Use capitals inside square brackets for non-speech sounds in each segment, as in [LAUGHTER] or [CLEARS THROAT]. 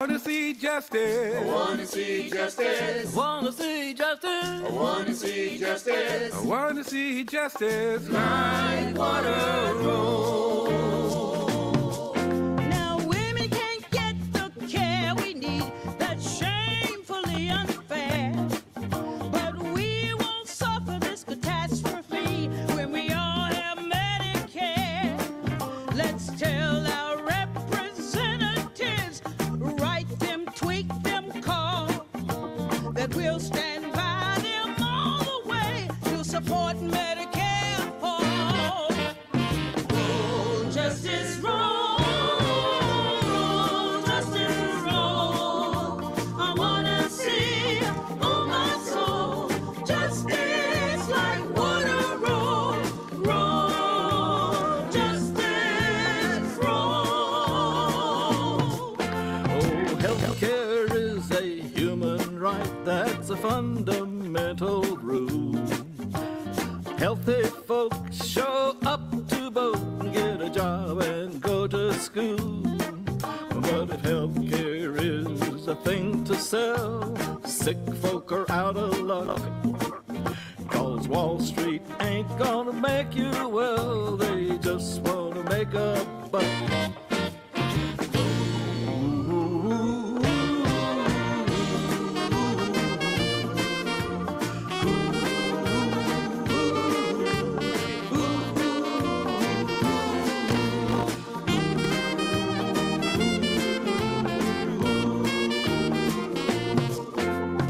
wanna see justice. I wanna see justice. I Wanna see justice. I wanna see justice. I wanna see justice. Like water roll.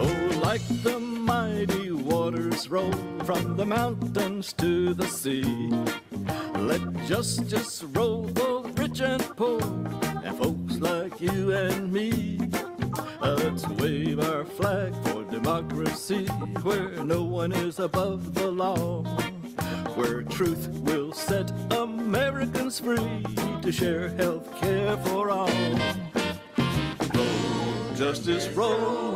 Oh, like the mighty waters roll from the mountains to the sea. Justice roll for rich and poor, and folks like you and me. Let's wave our flag for democracy, where no one is above the law. Where truth will set Americans free to share health care for all. Roll, justice roll,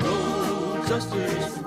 roll, justice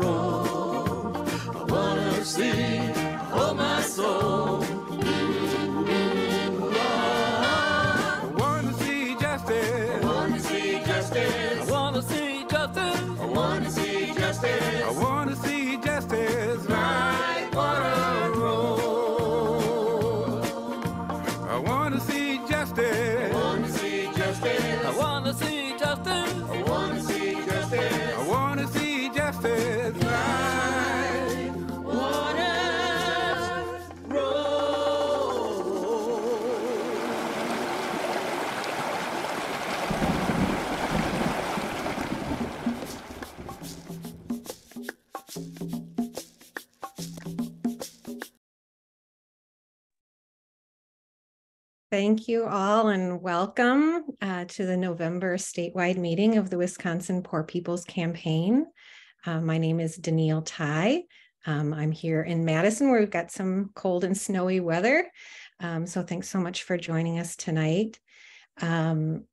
Thank you all and welcome uh, to the November statewide meeting of the Wisconsin Poor People's Campaign. Uh, my name is Danielle Ty. Um, I'm here in Madison where we've got some cold and snowy weather. Um, so thanks so much for joining us tonight. Um,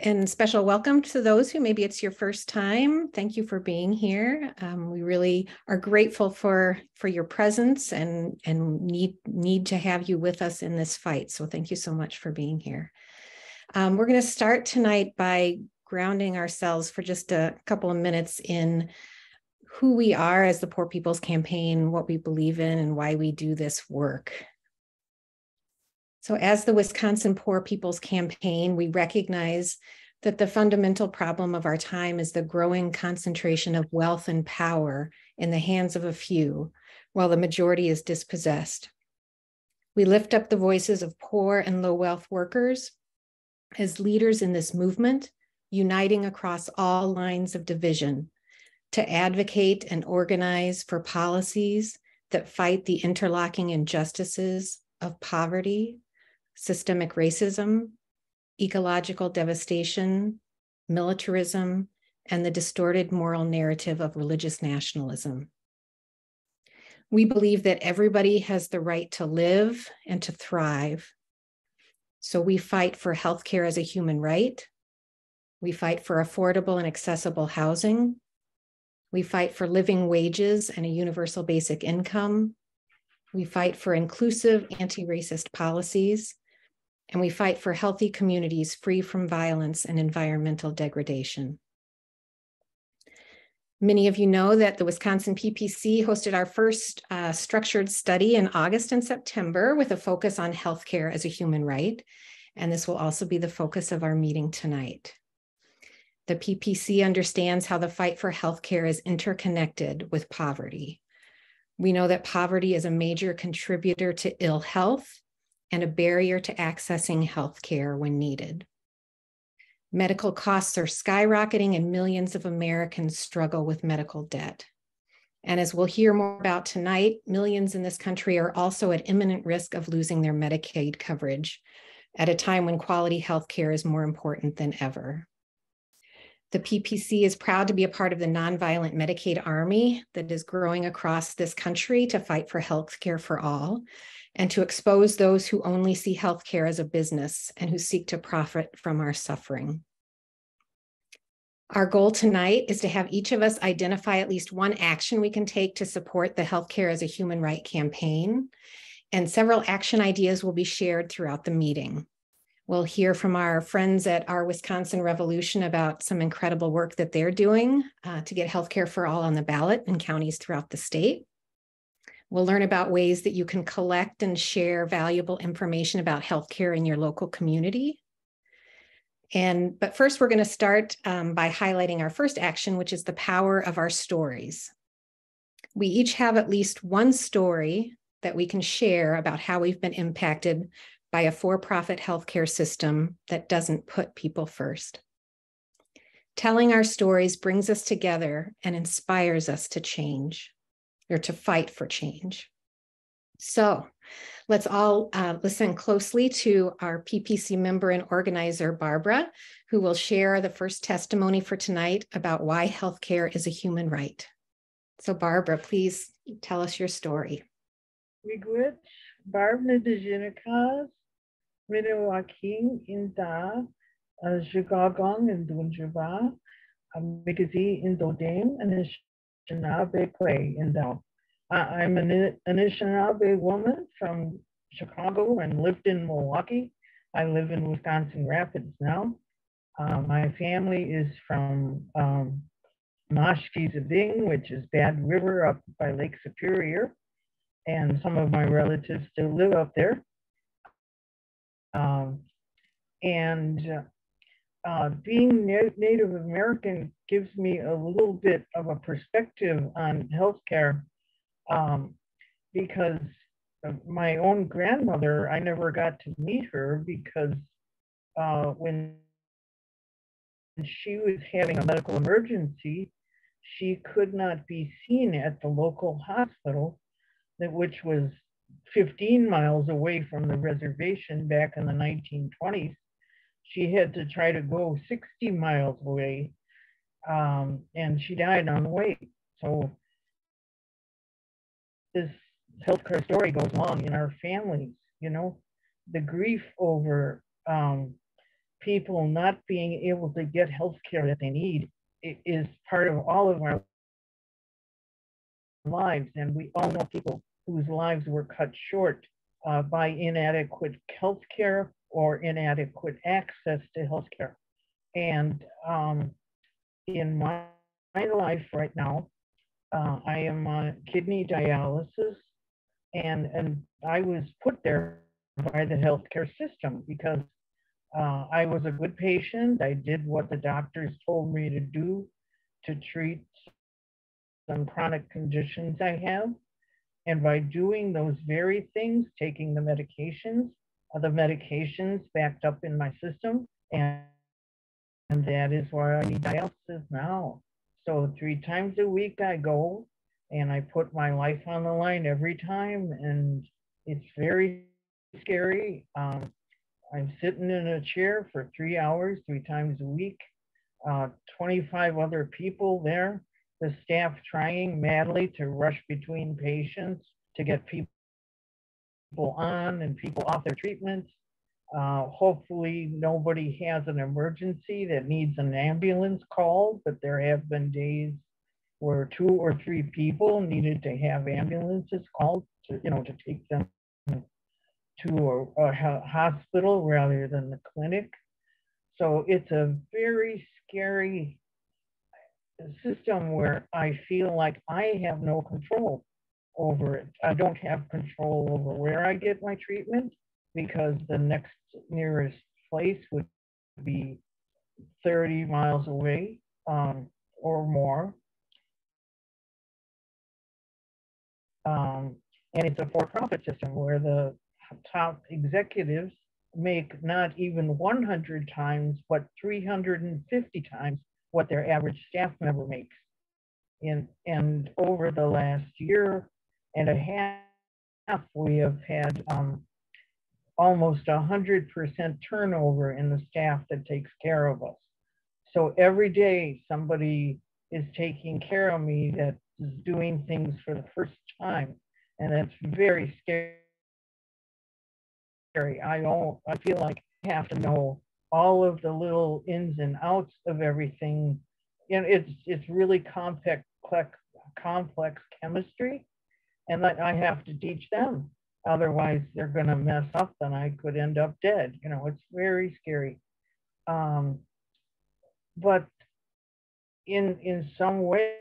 and special welcome to those who maybe it's your first time. Thank you for being here. Um, we really are grateful for for your presence and and need need to have you with us in this fight. So thank you so much for being here. Um, we're going to start tonight by grounding ourselves for just a couple of minutes in who we are as the Poor People's Campaign, what we believe in, and why we do this work. So, as the Wisconsin Poor People's Campaign, we recognize that the fundamental problem of our time is the growing concentration of wealth and power in the hands of a few, while the majority is dispossessed. We lift up the voices of poor and low wealth workers as leaders in this movement, uniting across all lines of division to advocate and organize for policies that fight the interlocking injustices of poverty, systemic racism, ecological devastation, militarism, and the distorted moral narrative of religious nationalism. We believe that everybody has the right to live and to thrive. So we fight for healthcare as a human right. We fight for affordable and accessible housing. We fight for living wages and a universal basic income. We fight for inclusive anti racist policies. And we fight for healthy communities free from violence and environmental degradation. Many of you know that the Wisconsin PPC hosted our first uh, structured study in August and September with a focus on healthcare as a human right. And this will also be the focus of our meeting tonight. The PPC understands how the fight for healthcare is interconnected with poverty. We know that poverty is a major contributor to ill health and a barrier to accessing healthcare when needed. Medical costs are skyrocketing, and millions of Americans struggle with medical debt. And as we'll hear more about tonight, millions in this country are also at imminent risk of losing their Medicaid coverage at a time when quality health care is more important than ever. The PPC is proud to be a part of the Nonviolent Medicaid Army that is growing across this country to fight for health care for all and to expose those who only see healthcare as a business and who seek to profit from our suffering. Our goal tonight is to have each of us identify at least one action we can take to support the Healthcare as a Human Right campaign, and several action ideas will be shared throughout the meeting. We'll hear from our friends at our Wisconsin Revolution about some incredible work that they're doing uh, to get healthcare for all on the ballot in counties throughout the state. We'll learn about ways that you can collect and share valuable information about healthcare in your local community. And but first, we're going to start um, by highlighting our first action, which is the power of our stories. We each have at least one story that we can share about how we've been impacted by a for profit healthcare system that doesn't put people first. Telling our stories brings us together and inspires us to change or to fight for change. So let's all uh, listen closely to our PPC member and organizer, Barbara, who will share the first testimony for tonight about why healthcare is a human right. So, Barbara, please tell us your story. Barbara Dodem, and Anishinaabe Clay in Dal. I'm an Anishinaabe woman from Chicago and lived in Milwaukee. I live in Wisconsin Rapids now. Uh, my family is from um, Mashpee which is Bad River up by Lake Superior. And some of my relatives still live up there. Um, and uh, being na- Native American gives me a little bit of a perspective on healthcare um, because my own grandmother, I never got to meet her because uh, when she was having a medical emergency, she could not be seen at the local hospital, which was 15 miles away from the reservation back in the 1920s. She had to try to go 60 miles away, um, and she died on the way. So this healthcare story goes on in our families, you know, the grief over um, people not being able to get health care that they need is part of all of our lives. And we all know people whose lives were cut short uh, by inadequate health care or inadequate access to health care. And um, in my, my life right now, uh, I am on kidney dialysis, and and I was put there by the healthcare system because uh, I was a good patient. I did what the doctors told me to do to treat some chronic conditions I have. And by doing those very things, taking the medications, the medications backed up in my system, and, and that is why I need dialysis now. So three times a week I go and I put my life on the line every time, and it's very scary. Um, I'm sitting in a chair for three hours, three times a week. Uh, 25 other people there. The staff trying madly to rush between patients to get people on and people off their treatments. Uh, hopefully nobody has an emergency that needs an ambulance called, but there have been days where two or three people needed to have ambulances called to, you know, to take them to a, a hospital rather than the clinic. So it's a very scary system where I feel like I have no control over it. I don't have control over where I get my treatment because the next nearest place would be 30 miles away um, or more. Um, and it's a for-profit system where the top executives make not even 100 times, but 350 times what their average staff member makes. In, and over the last year and a half, we have had um, almost 100% turnover in the staff that takes care of us. So every day somebody is taking care of me that is doing things for the first time. And that's very scary. I don't, I feel like I have to know all of the little ins and outs of everything. You know, it's it's really complex complex chemistry, and that I have to teach them. Otherwise, they're going to mess up, and I could end up dead. You know, it's very scary. Um, but in in some ways,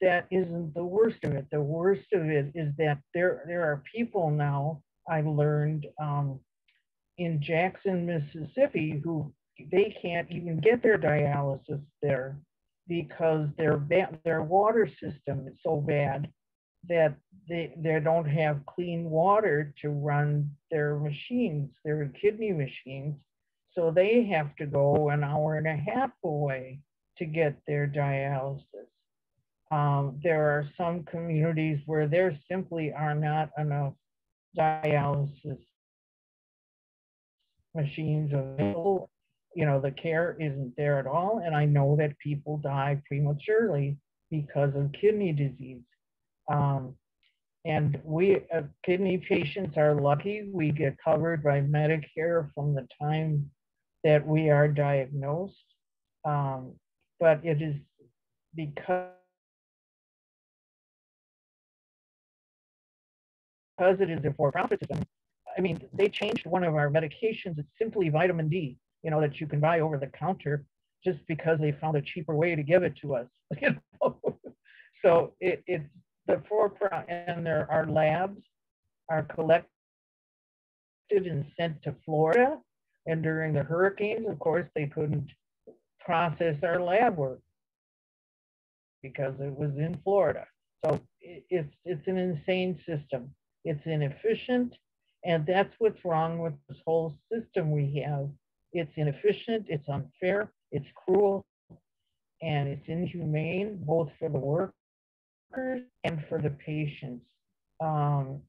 that isn't the worst of it. The worst of it is that there there are people now. I learned um, in Jackson, Mississippi, who they can't even get their dialysis there because their their water system is so bad that they they don't have clean water to run their machines, their kidney machines. So they have to go an hour and a half away to get their dialysis. Um, there are some communities where there simply are not enough dialysis machines available. You know, the care isn't there at all. And I know that people die prematurely because of kidney disease. Um, and we uh, kidney patients are lucky. We get covered by Medicare from the time that we are diagnosed. Um, but it is because because it is a for-profit system, I mean, they changed one of our medications. It's simply vitamin D, you know, that you can buy over the counter just because they found a cheaper way to give it to us. [LAUGHS] You know? so it, it's the for and there labs are collected and sent to Florida. And during the hurricanes, of course, they couldn't process our lab work because it was in Florida. So it's it's an insane system. It's inefficient, and that's what's wrong with this whole system we have. It's inefficient, it's unfair, it's cruel, and it's inhumane both for the and for the patients. Um,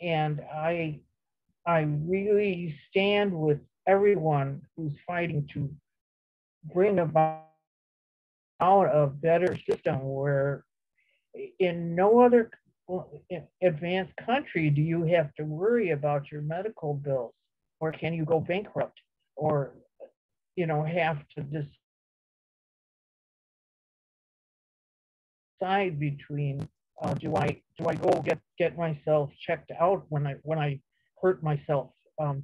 and I, I really stand with everyone who's fighting to bring about a better system where in no other advanced country do you have to worry about your medical bills or can you go bankrupt or you know have to decide between uh, do I do I go get get myself checked out when I when I hurt myself um,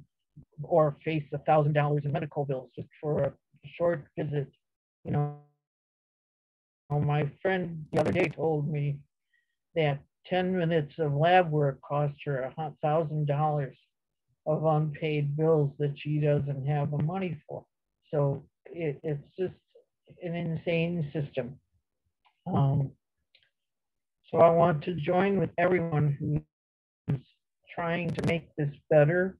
or face a thousand dollars in medical bills just for a short visit you know my friend the other day told me that 10 minutes of lab work cost her a thousand dollars of unpaid bills that she doesn't have the money for. So it, it's just an insane system. Um, so I want to join with everyone who's trying to make this better.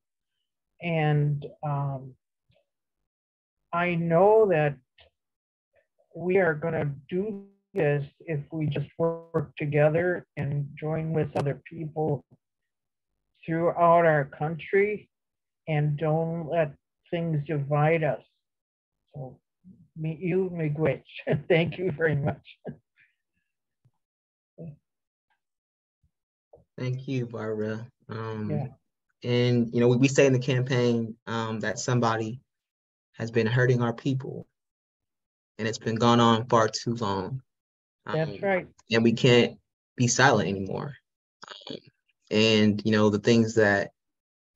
And um, I know that we are going to do this if we just work together and join with other people throughout our country and don't let things divide us. So meet you, miigwech. [LAUGHS] Thank you very much. [LAUGHS] Thank you, Barbara. Um, Yeah. And, you know, we, we say in the campaign um, that somebody has been hurting our people and it's been going on far too long. That's Um, right. And we can't be silent anymore. Um, and you know the things that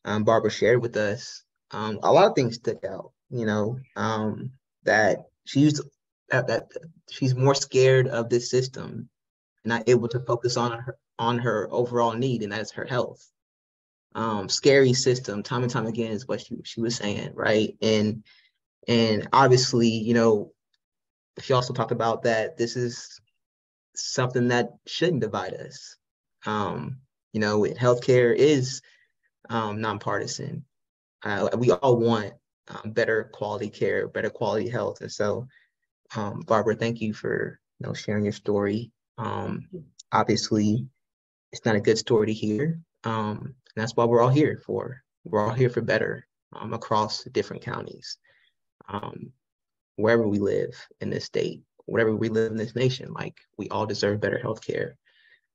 um, Barbara shared with us, um, a lot of things stuck out. You know um, that she's that, that she's more scared of this system, and not able to focus on her on her overall need, and that is her health. Um, scary system, time and time again, is what she she was saying, right? And and obviously, you know, she also talked about that this is something that shouldn't divide us. Um, you know, healthcare is um, nonpartisan. Uh, we all want um, better quality care, better quality health, and so, um, Barbara, thank you for you know sharing your story. Um, obviously, it's not a good story to hear, um, and that's why we're all here for. We're all here for better um, across different counties, um, wherever we live in this state, wherever we live in this nation. Like we all deserve better health care.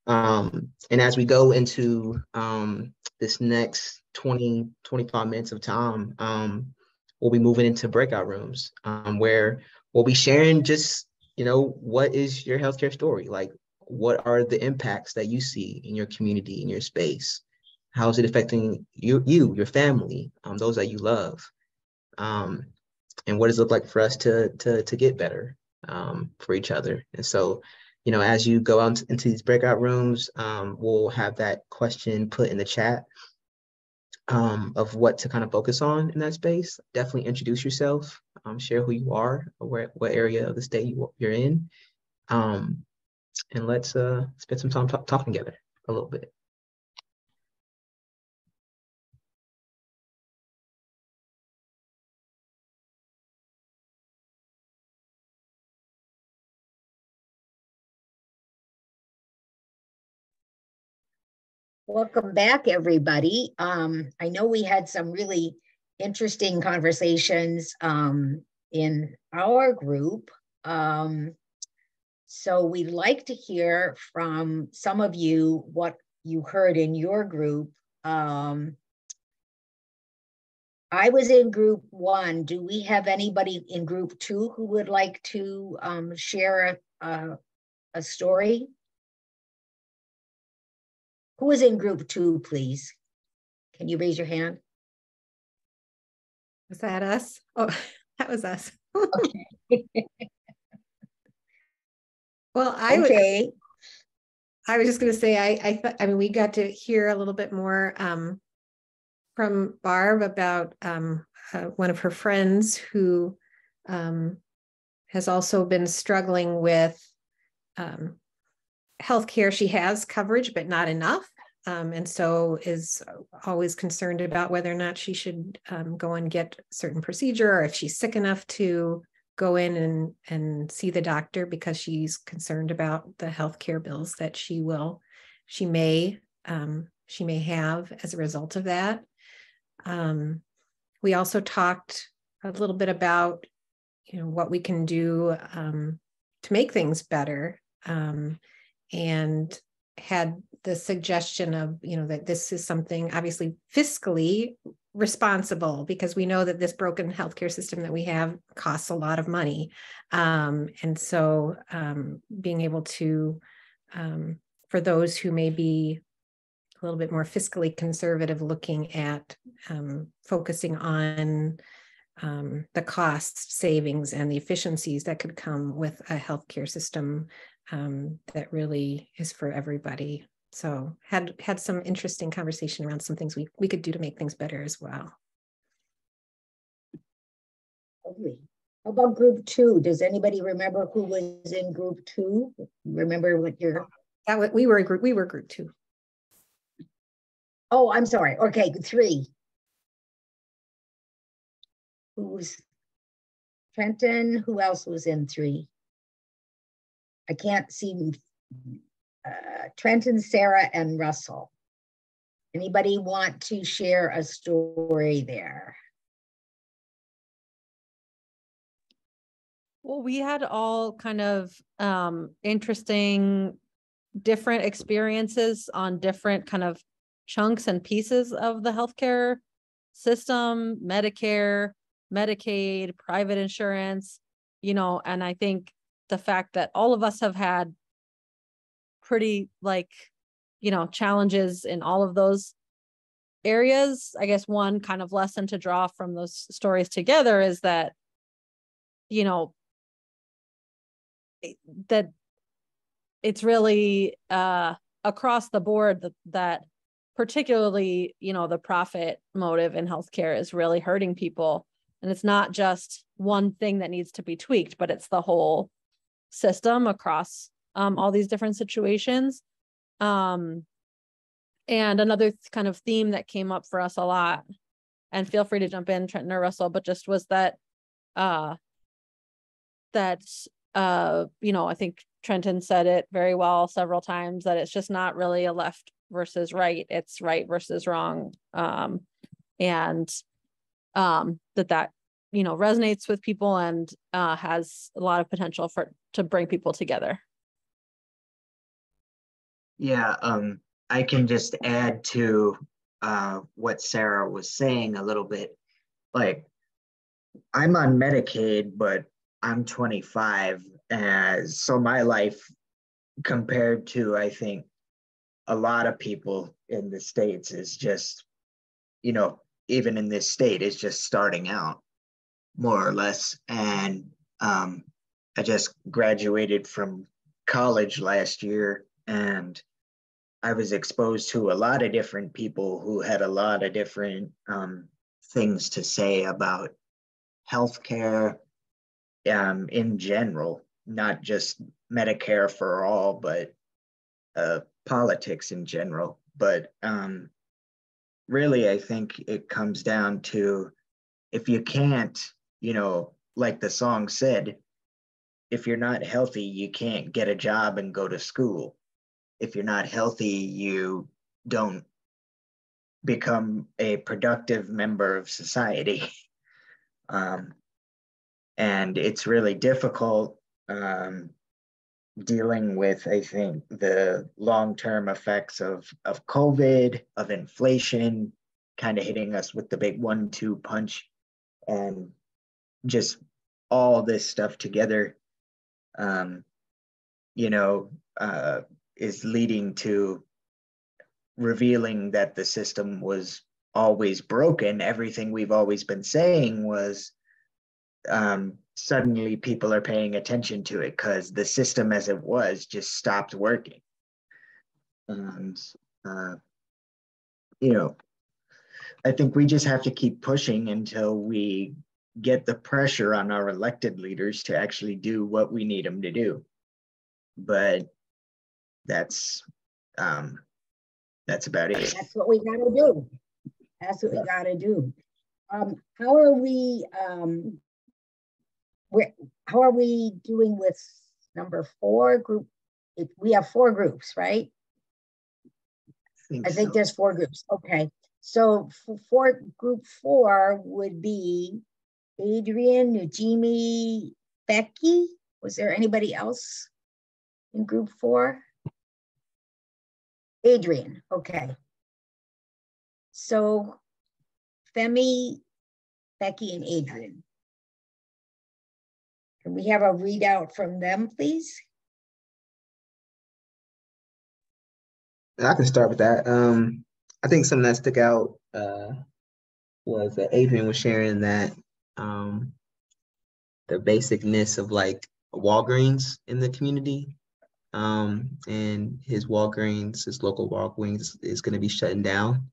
Um, and as we go into um, this next 20, 25 minutes of time, um, we'll be moving into breakout rooms um, where we'll be sharing just, you know, what is your healthcare story? Like, what are the impacts that you see in your community, in your space? How is it affecting you, you your family, um, those that you love? Um, and what does it look like for us to, to, to get better um, for each other? And so you know, as you go out into these breakout rooms, um, we'll have that question put in the chat um, of what to kind of focus on in that space. Definitely introduce yourself, um, share who you are, where, what area of the state you, you're in, um, and let's uh, spend some time talk, talking together a little bit. Welcome back, everybody. Um, I know we had some really interesting conversations um, in our group. Um, so we'd like to hear from some of you what you heard in your group. Um, I was in group one. Do we have anybody in group two who would like to um, share a, a, a story? Who is in group two, please? Can you raise your hand? Was that us? Oh, [LAUGHS] that was us. Okay. [LAUGHS] well, I would. okay. I was just going to say, I, I thought, I mean, we got to hear a little bit more um, from Barb about um, uh, one of her friends who um, has also been struggling with um, healthcare. She has coverage, but not enough. Um, and so is always concerned about whether or not she should um, go and get certain procedure or if she's sick enough to go in and and see the doctor because she's concerned about the healthcare bills that she will she may um, she may have as a result of that. Um, we also talked a little bit about you know what we can do um, to make things better um, and had the suggestion of you know that this is something obviously fiscally responsible because we know that this broken healthcare system that we have costs a lot of money um, and so um, being able to um, for those who may be a little bit more fiscally conservative looking at um, focusing on um, the cost savings and the efficiencies that could come with a healthcare system um, that really is for everybody. So had had some interesting conversation around some things we we could do to make things better as well. Lovely. How about group two? Does anybody remember who was in group two? Remember what your that was, we were a group we were group two. Oh, I'm sorry. Okay, three. Who was Trenton? Who else was in three? I can't see uh, Trenton, Sarah, and Russell. Anybody want to share a story there? Well, we had all kind of um, interesting, different experiences on different kind of chunks and pieces of the healthcare system, Medicare, Medicaid, private insurance, you know, and I think the fact that all of us have had pretty like you know, challenges in all of those areas. I guess one kind of lesson to draw from those stories together is that, you know, that it's really uh across the board that that particularly, you know, the profit motive in healthcare is really hurting people. And it's not just one thing that needs to be tweaked, but it's the whole system across um, all these different situations. Um, and another th- kind of theme that came up for us a lot, and feel free to jump in, Trenton or Russell, but just was that uh, that uh, you know, I think Trenton said it very well several times that it's just not really a left versus right, it's right versus wrong. Um, and um, that that you know resonates with people and uh, has a lot of potential for to bring people together. Yeah, um, I can just add to uh, what Sarah was saying a little bit. Like, I'm on Medicaid, but I'm 25, and so my life compared to I think a lot of people in the states is just, you know, even in this state is just starting out, more or less. And um, I just graduated from college last year and I was exposed to a lot of different people who had a lot of different um, things to say about healthcare um, in general, not just Medicare for all, but uh, politics in general. But um, really, I think it comes down to if you can't, you know, like the song said, if you're not healthy, you can't get a job and go to school. If you're not healthy, you don't become a productive member of society. [LAUGHS] Um, and it's really difficult um, dealing with, I think, the long-term effects of, of COVID, of inflation, kind of hitting us with the big one-two punch, and just all this stuff together, um, you know, uh, is leading to revealing that the system was always broken. Everything we've always been saying was um, suddenly people are paying attention to it because the system as it was just stopped working. And, uh, you know, I think we just have to keep pushing until we get the pressure on our elected leaders to actually do what we need them to do. But that's um, that's about it. That's what we gotta do. That's what we gotta do. Um, how are we, um, where, how are we doing with number four group? If we have four groups, right? I think so. there's four groups. Okay. So for, for group four would be Adrian, Najimi, Becky. Was there anybody else in group four? Adrian, okay. So Femi, Becky, and Adrian. Can we have a readout from them, please? I can start with that. Um, I think something that stuck out uh, was that Adrian was sharing that um, the basicness of like Walgreens in the community. Um, and his Walgreens, his local Walgreens, is going to be shutting down.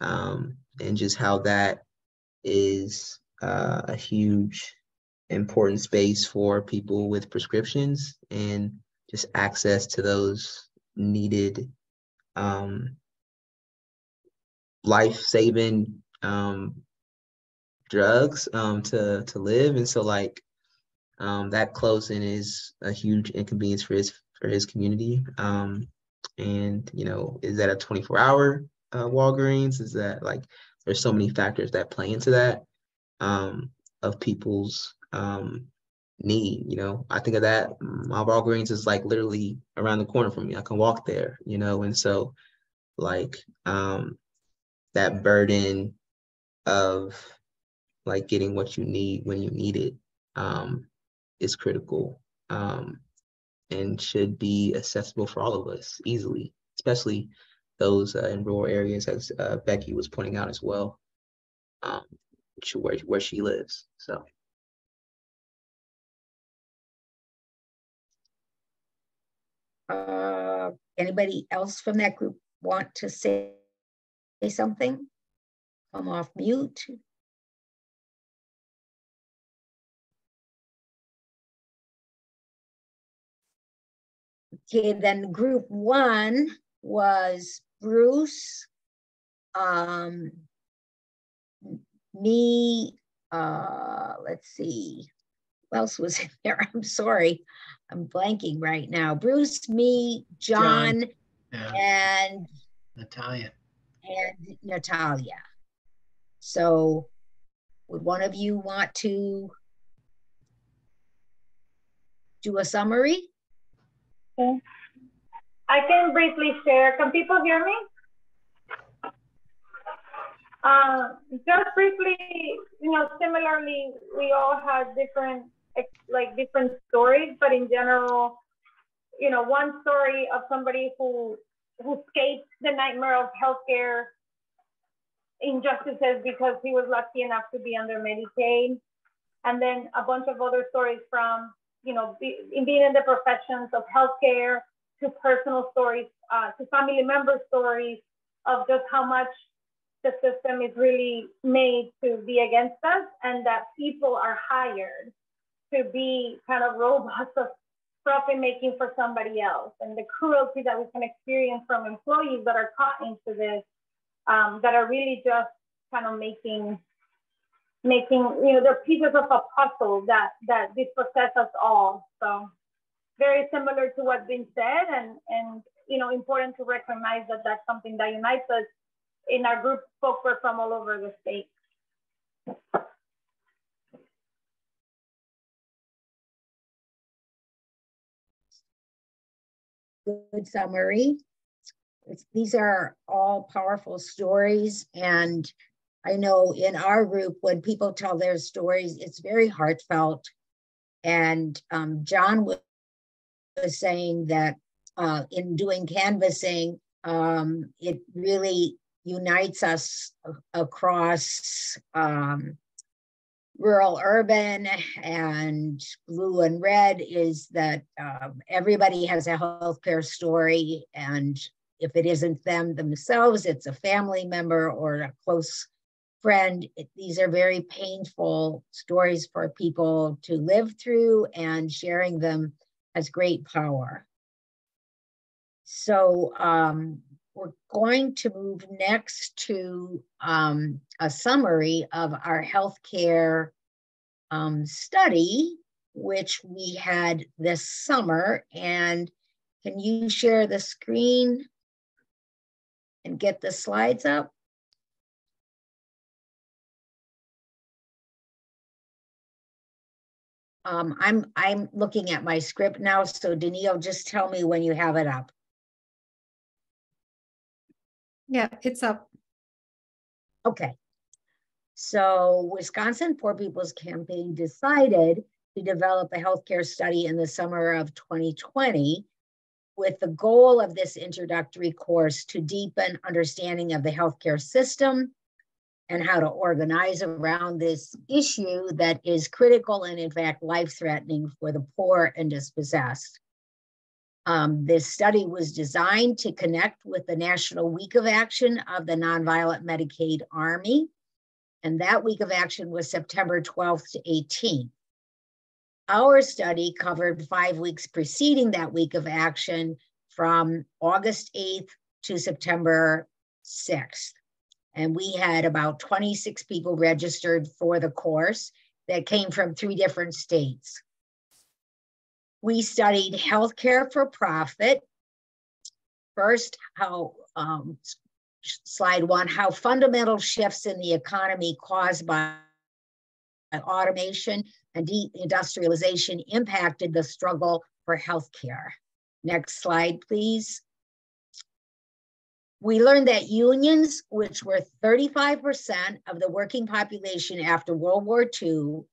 Um, and just how that is uh, a huge, important space for people with prescriptions and just access to those needed um, life-saving um, drugs um, to to live, and so like um, that closing is a huge inconvenience for his for his community. Um, and you know, is that a 24-hour uh, Walgreens? Is that like there's so many factors that play into that um, of people's um, need. You know, I think of that. My Walgreens is like literally around the corner from me. I can walk there. You know, and so like um, that burden of like getting what you need when you need it um, is critical um, and should be accessible for all of us easily. Especially those uh, in rural areas, as uh, Becky was pointing out as well, um, where where she lives. So. Uh, anybody else from that group want to say, say something? Come off mute. Okay, then group one was Bruce, um, me, uh, let's see, who else was [LAUGHS] in there? I'm sorry, I'm blanking right now. Bruce, me, John, John. Yeah, and Natalia. and Natalia. So would one of you want to do a summary? Okay. I can briefly share. Can people hear me? Uh, just briefly, you know, similarly, we all had different, like different stories, but in general, you know, one story of somebody who who escaped the nightmare of healthcare injustices because he was lucky enough to be under Medicaid, and then a bunch of other stories from, you know, be, in being in the professions of healthcare to personal stories, uh, to family member stories of just how much the system is really made to be against us and that people are hired to be kind of robots of profit making for somebody else. And the cruelty that we can experience from employees that are caught into this um, that are really just kind of making making you know they're pieces of a puzzle that that dispossess us all so very similar to what's been said and and you know important to recognize that that's something that unites us in our group folk were from all over the state Good summary. These are all powerful stories. And I know in our group, when people tell their stories, it's very heartfelt. And um, John was saying that uh, in doing canvassing, um, it really unites us across um, rural urban and blue and red is that um, everybody has a healthcare story and if it isn't them themselves it's a family member or a close friend it, these are very painful stories for people to live through and sharing them has great power so um, we're going to move next to um, a summary of our healthcare um, study, which we had this summer. And can you share the screen and get the slides up? Um, I'm I'm looking at my script now, so Danielle, just tell me when you have it up. Yeah, it's up. Okay. So Wisconsin Poor People's Campaign decided to develop a healthcare study in the summer of 2020 with the goal of this introductory course to deepen understanding of the healthcare system and how to organize around this issue that is critical and in fact life-threatening for the poor and dispossessed. Um, this study was designed to connect with the National Week of Action of the Nonviolent Medicaid Army. And that week of action was September 12th to 18th. Our study covered five weeks preceding that week of action from August 8th to September 6th. And we had about 26 people registered for the course that came from three different states. We studied healthcare for profit. First, how um, slide one, how fundamental shifts in the economy caused by automation and deindustrialization impacted the struggle for healthcare. Next slide, please. We learned that unions, which were 35% of the working population after World War II,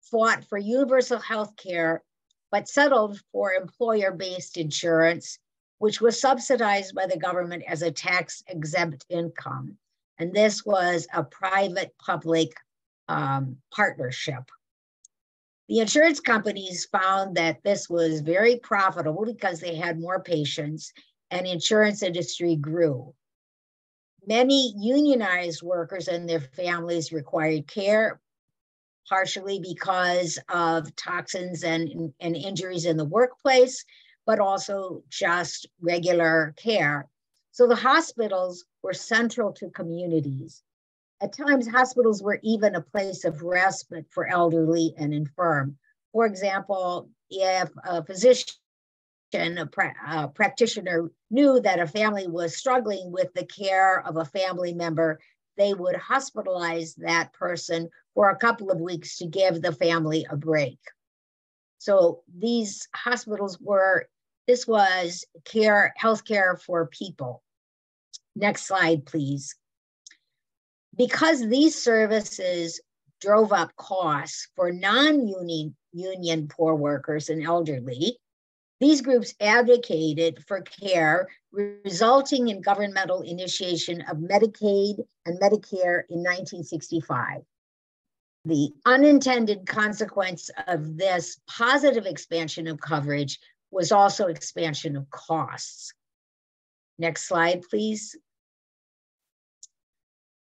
fought for universal health care, but settled for employer based insurance which was subsidized by the government as a tax exempt income. And this was a private public um, partnership. The insurance companies found that this was very profitable because they had more patients and insurance industry grew. Many unionized workers and their families required care, partially because of toxins and, and injuries in the workplace, but also just regular care. So the hospitals were central to communities. At times, hospitals were even a place of respite for elderly and infirm. For example, if a physician, a, pra- a practitioner knew that a family was struggling with the care of a family member, they would hospitalize that person for a couple of weeks to give the family a break. So these hospitals were, this was care, healthcare for people. Next slide, please. Because these services drove up costs for non-union union poor workers and elderly, these groups advocated for care, resulting in governmental initiation of Medicaid and Medicare in 1965. The unintended consequence of this positive expansion of coverage was also expansion of costs. Next slide, please.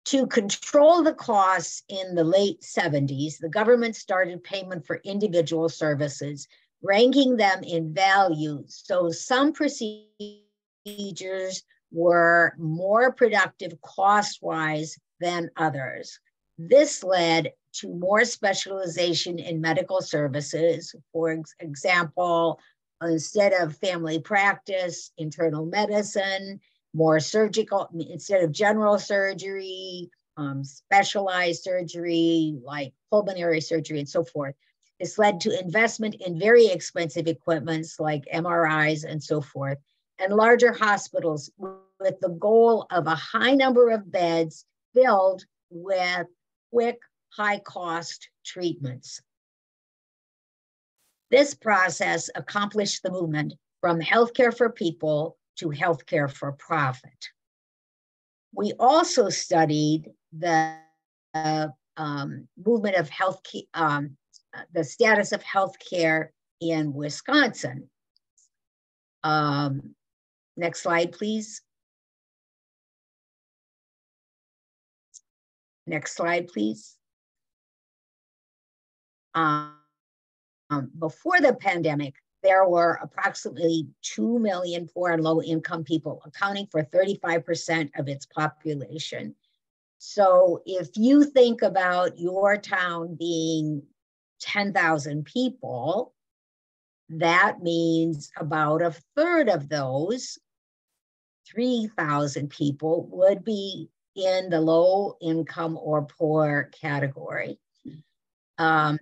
To control the costs in the late 70s, the government started payment for individual services, ranking them in value. So some procedures were more productive cost wise than others. This led to more specialization in medical services. For example, instead of family practice, internal medicine, more surgical, instead of general surgery, um, specialized surgery like pulmonary surgery and so forth. This led to investment in very expensive equipments like MRIs and so forth, and larger hospitals with the goal of a high number of beds filled with quick, high cost treatments. This process accomplished the movement from healthcare for people to healthcare for profit. We also studied the uh, um, movement of health, um, the status of healthcare in Wisconsin. Um, next slide, please. Next slide, please. Um, before the pandemic, there were approximately 2 million poor and low income people, accounting for 35% of its population. So if you think about your town being 10,000 people, that means about a third of those, 3,000 people, would be in the low income or poor category. Um,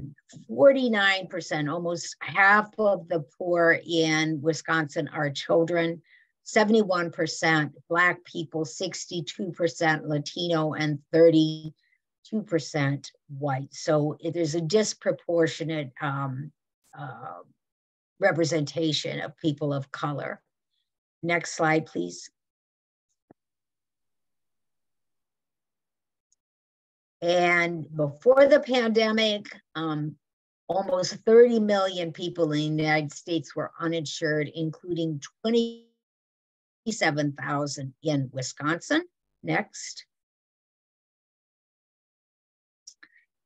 49%, almost half of the poor in Wisconsin are children, 71% Black people, 62% Latino, and 32% white. So there's a disproportionate um, uh, representation of people of color. Next slide, please. And before the pandemic, um, almost 30 million people in the United States were uninsured, including 27,000 in Wisconsin. Next.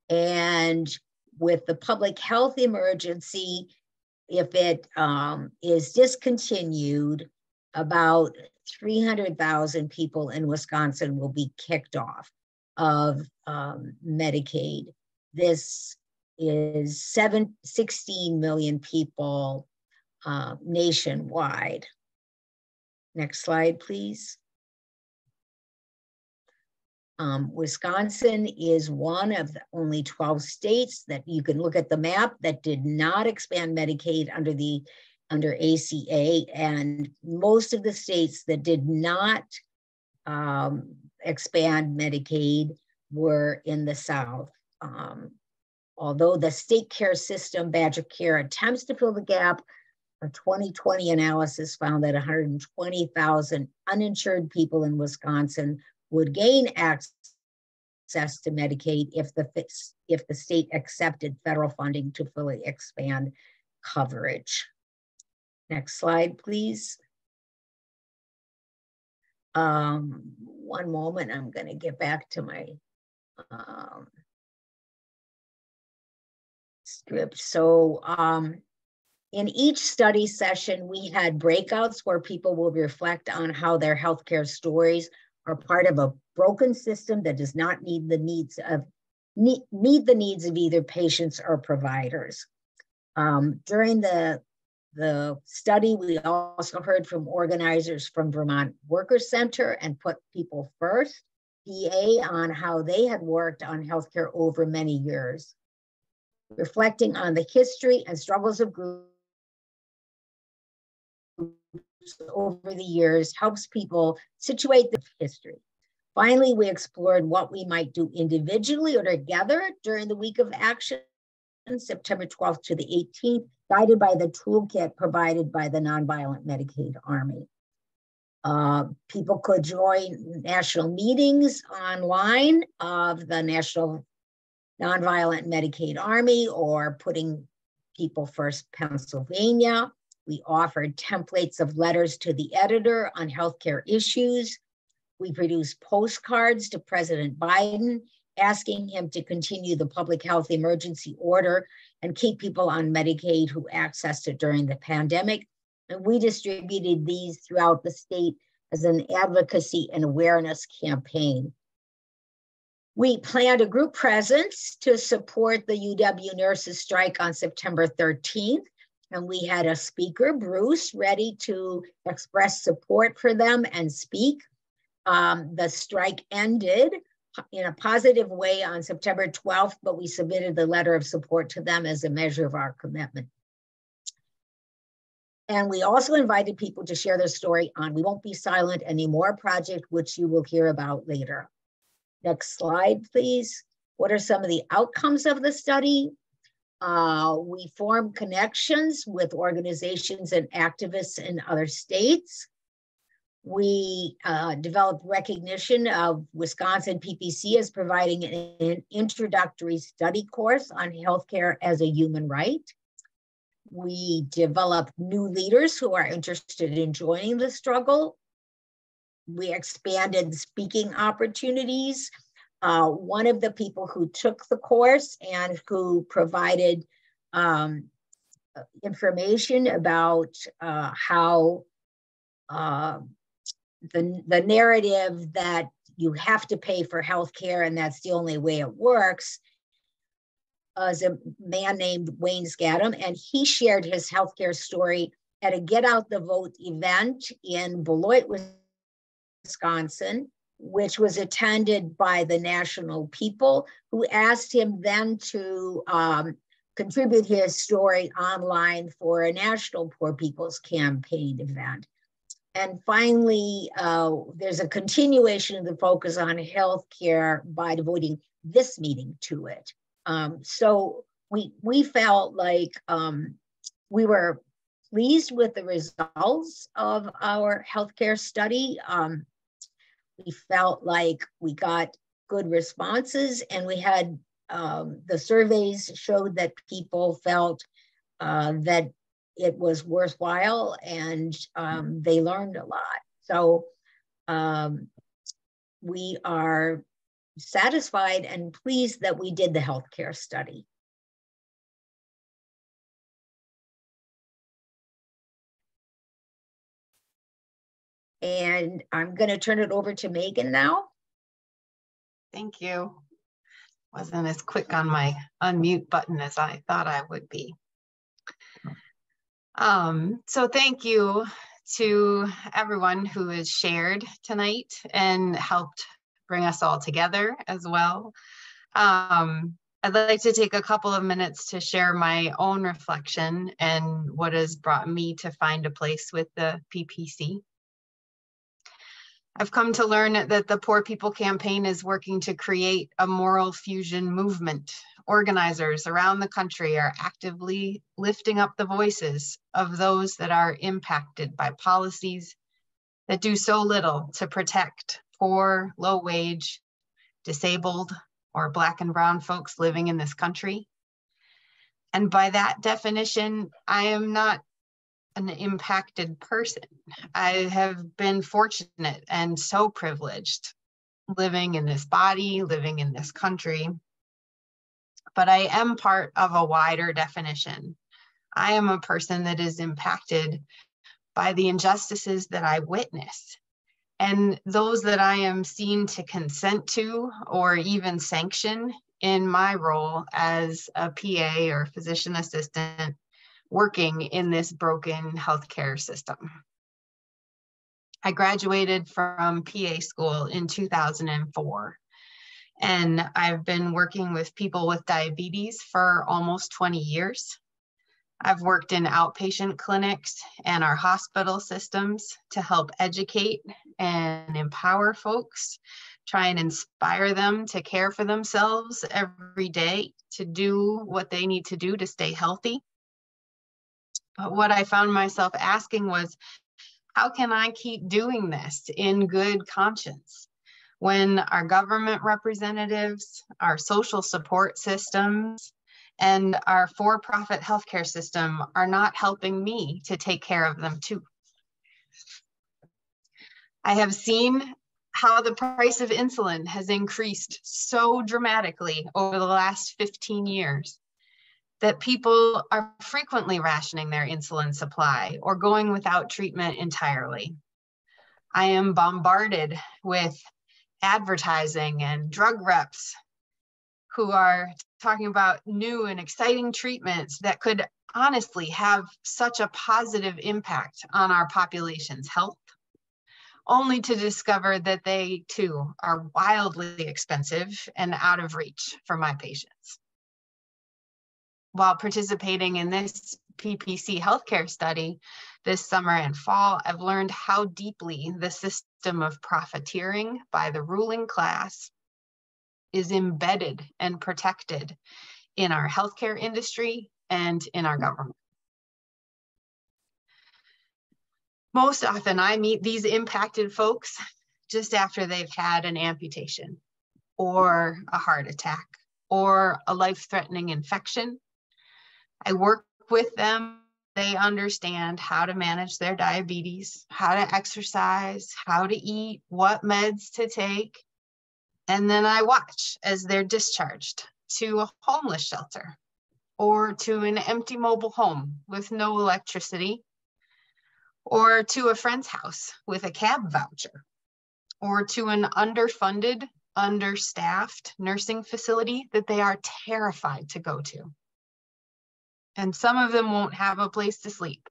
And with the public health emergency, if it um, is discontinued, about 300,000 people in Wisconsin will be kicked off of um, Medicaid. This is seven, 16 million people uh, nationwide. Next slide, please. Um, Wisconsin is one of the only 12 states that you can look at the map that did not expand Medicaid under the under ACA, and most of the states that did not um, expand Medicaid were in the South. Um, although the state care system, Badger Care, attempts to fill the gap, A 2020 analysis found that 120,000 uninsured people in Wisconsin would gain access to Medicaid if the if the state accepted federal funding to fully expand coverage. Next slide, please. Um, one moment, I'm going to get back to my um, script. So um, in each study session, we had breakouts where people will reflect on how their healthcare stories are part of a broken system that does not need the needs of need, meet the needs of either patients or providers. Um, during the the study, we also heard from organizers from Vermont Workers Center and Put People First, PA, on how they had worked on healthcare over many years, reflecting on the history and struggles of groups over the years helps people situate the history. Finally, we explored what we might do individually or together during the week of action, September 12th to the 18th, guided by the toolkit provided by the Nonviolent Medicaid Army. Uh, people could join national meetings online of the National Nonviolent Medicaid Army or Putting People First Pennsylvania. We offered templates of letters to the editor on healthcare issues. We produced postcards to President Biden asking him to continue the public health emergency order and keep people on Medicaid who accessed it during the pandemic. And we distributed these throughout the state as an advocacy and awareness campaign. We planned a group presence to support the UW nurses strike on September 13th. And we had a speaker, Bruce, ready to express support for them and speak. Um, the strike ended in a positive way on September 12th, but we submitted the letter of support to them as a measure of our commitment. And we also invited people to share their story on We Won't Be Silent Anymore project, which you will hear about later. Next slide, please. What are some of the outcomes of the study? Uh, we form connections with organizations and activists in other states. We uh, developed recognition of Wisconsin PPC as providing an introductory study course on healthcare as a human right. We develop new leaders who are interested in joining the struggle. We expanded speaking opportunities. Uh, one of the people who took the course and who provided um, information about uh, how uh, the, the narrative that you have to pay for health care and that's the only way it works is a man named Wayne Scadam, and he shared his healthcare story at a Get Out the Vote event in Beloit, Wisconsin, which was attended by the national people who asked him then to um, contribute his story online for a national Poor People's Campaign event. And finally, uh, there's a continuation of the focus on healthcare by devoting this meeting to it. Um, so we we felt like um, we were pleased with the results of our healthcare study. Um, we felt like we got good responses, and we had um, the surveys showed that people felt uh, that it was worthwhile and um, they learned a lot. So um, we are satisfied and pleased that we did the healthcare study. And I'm going to turn it over to Megan now. Thank you. Wasn't as quick on my unmute button as I thought I would be. Um, so thank you to everyone who has shared tonight and helped bring us all together as well. Um, I'd like to take a couple of minutes to share my own reflection and what has brought me to find a place with the PPC. I've come to learn that the Poor People Campaign is working to create a moral fusion movement. Organizers around the country are actively lifting up the voices of those that are impacted by policies that do so little to protect poor, low wage, disabled, or Black and Brown folks living in this country. And by that definition, I am not an impacted person. I have been fortunate and so privileged living in this body, living in this country. But I am part of a wider definition. I am a person that is impacted by the injustices that I witness and those that I am seen to consent to or even sanction in my role as a PA or physician assistant working in this broken healthcare system. I graduated from PA school in 2004, and I've been working with people with diabetes for almost 20 years. I've worked in outpatient clinics and our hospital systems to help educate and empower folks, try and inspire them to care for themselves every day, to do what they need to do to stay healthy. But what I found myself asking was, how can I keep doing this in good conscience when our government representatives, our social support systems, and our for profit healthcare system are not helping me to take care of them too. I have seen how the price of insulin has increased so dramatically over the last 15 years that people are frequently rationing their insulin supply or going without treatment entirely. I am bombarded with advertising and drug reps who are talking about new and exciting treatments that could honestly have such a positive impact on our population's health, only to discover that they too are wildly expensive and out of reach for my patients. While participating in this PPC healthcare study this summer and fall, I've learned how deeply the system of profiteering by the ruling class is embedded and protected in our healthcare industry and in our government. Most often, I meet these impacted folks just after they've had an amputation or a heart attack or a life threatening infection. I work with them. They understand how to manage their diabetes, how to exercise, how to eat, what meds to take, and then I watch as they're discharged to a homeless shelter or to an empty mobile home with no electricity or to a friend's house with a cab voucher or to an underfunded, understaffed nursing facility that they are terrified to go to. And some of them won't have a place to sleep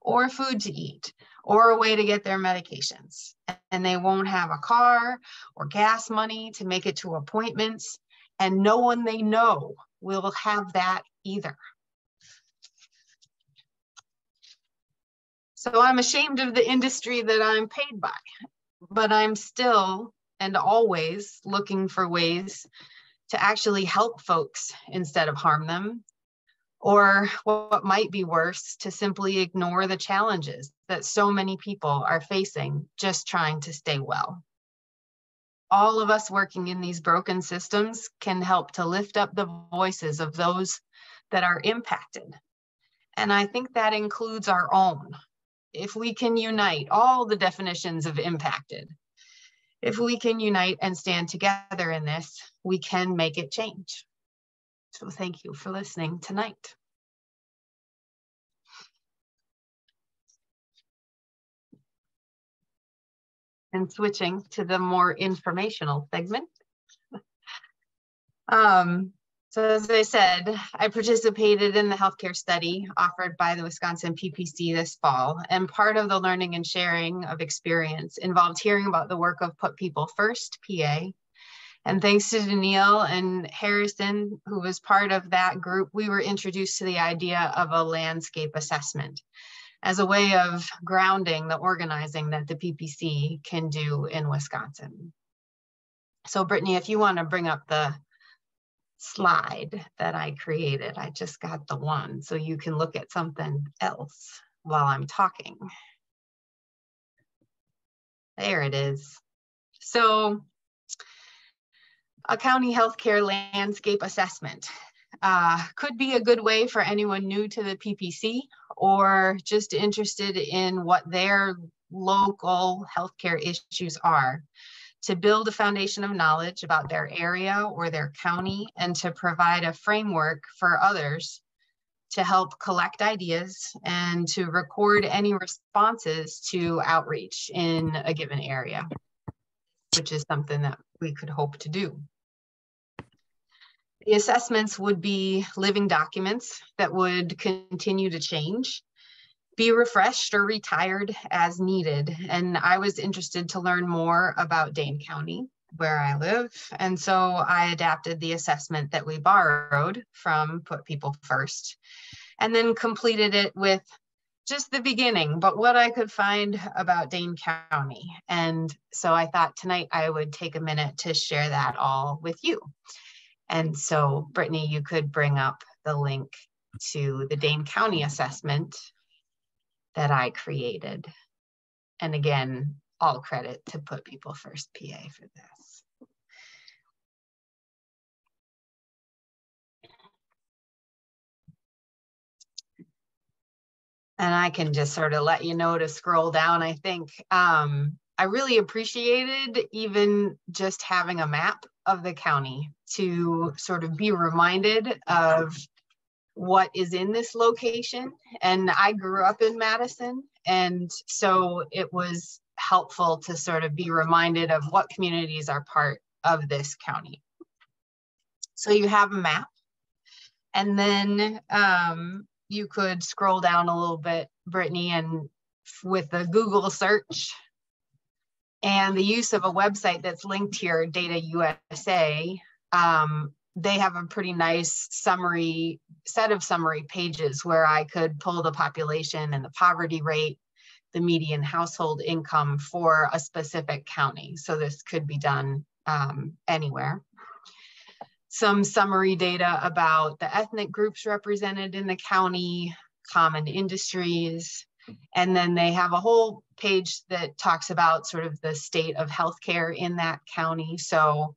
or food to eat or a way to get their medications. And they won't have a car or gas money to make it to appointments. And no one they know will have that either. So I'm ashamed of the industry that I'm paid by, but I'm still and always looking for ways to actually help folks instead of harm them or what might be worse, to simply ignore the challenges that so many people are facing just trying to stay well. All of us working in these broken systems can help to lift up the voices of those that are impacted. And I think that includes our own. If we can unite all the definitions of impacted, if we can unite and stand together in this, we can make it change. So thank you for listening tonight. And switching to the more informational segment. um, so as I said, I participated in the healthcare study offered by the Wisconsin PPC this fall, and part of the learning and sharing of experience involved hearing about the work of Put People First, PA, and thanks to Danielle and Harrison, who was part of that group, we were introduced to the idea of a landscape assessment. as a way of grounding the organizing that the PPC can do in Wisconsin. So Brittany, if you want to bring up the slide that I created, I just got the one, so you can look at something else while I'm talking. There it is. So a county healthcare landscape assessment. Uh, could be a good way for anyone new to the PPC or just interested in what their local healthcare issues are to build a foundation of knowledge about their area or their county and to provide a framework for others to help collect ideas and to record any responses to outreach in a given area, which is something that we could hope to do. The assessments would be living documents that would continue to change, be refreshed or retired as needed. And I was interested to learn more about Dane County, where I live. And so I adapted the assessment that we borrowed from Put People First and then completed it with just the beginning, but what I could find about Dane County. And so I thought tonight I would take a minute to share that all with you. And so, Brittany, you could bring up the link to the Dane County assessment that I created. And again, all credit to Put People First PA for this. And I can just sort of let you know to scroll down. I think um, I really appreciated even just having a map of the county to sort of be reminded of what is in this location. And I grew up in Madison, and so it was helpful to sort of be reminded of what communities are part of this county. So you have a map, and then um, you could scroll down a little bit, Brittany, and with the Google search, and the use of a website that's linked here, Data USA, um, they have a pretty nice summary set of summary pages where I could pull the population and the poverty rate, the median household income for a specific county. So this could be done um, anywhere. Some summary data about the ethnic groups represented in the county, common industries, and then they have a whole page that talks about sort of the state of healthcare in that county. So,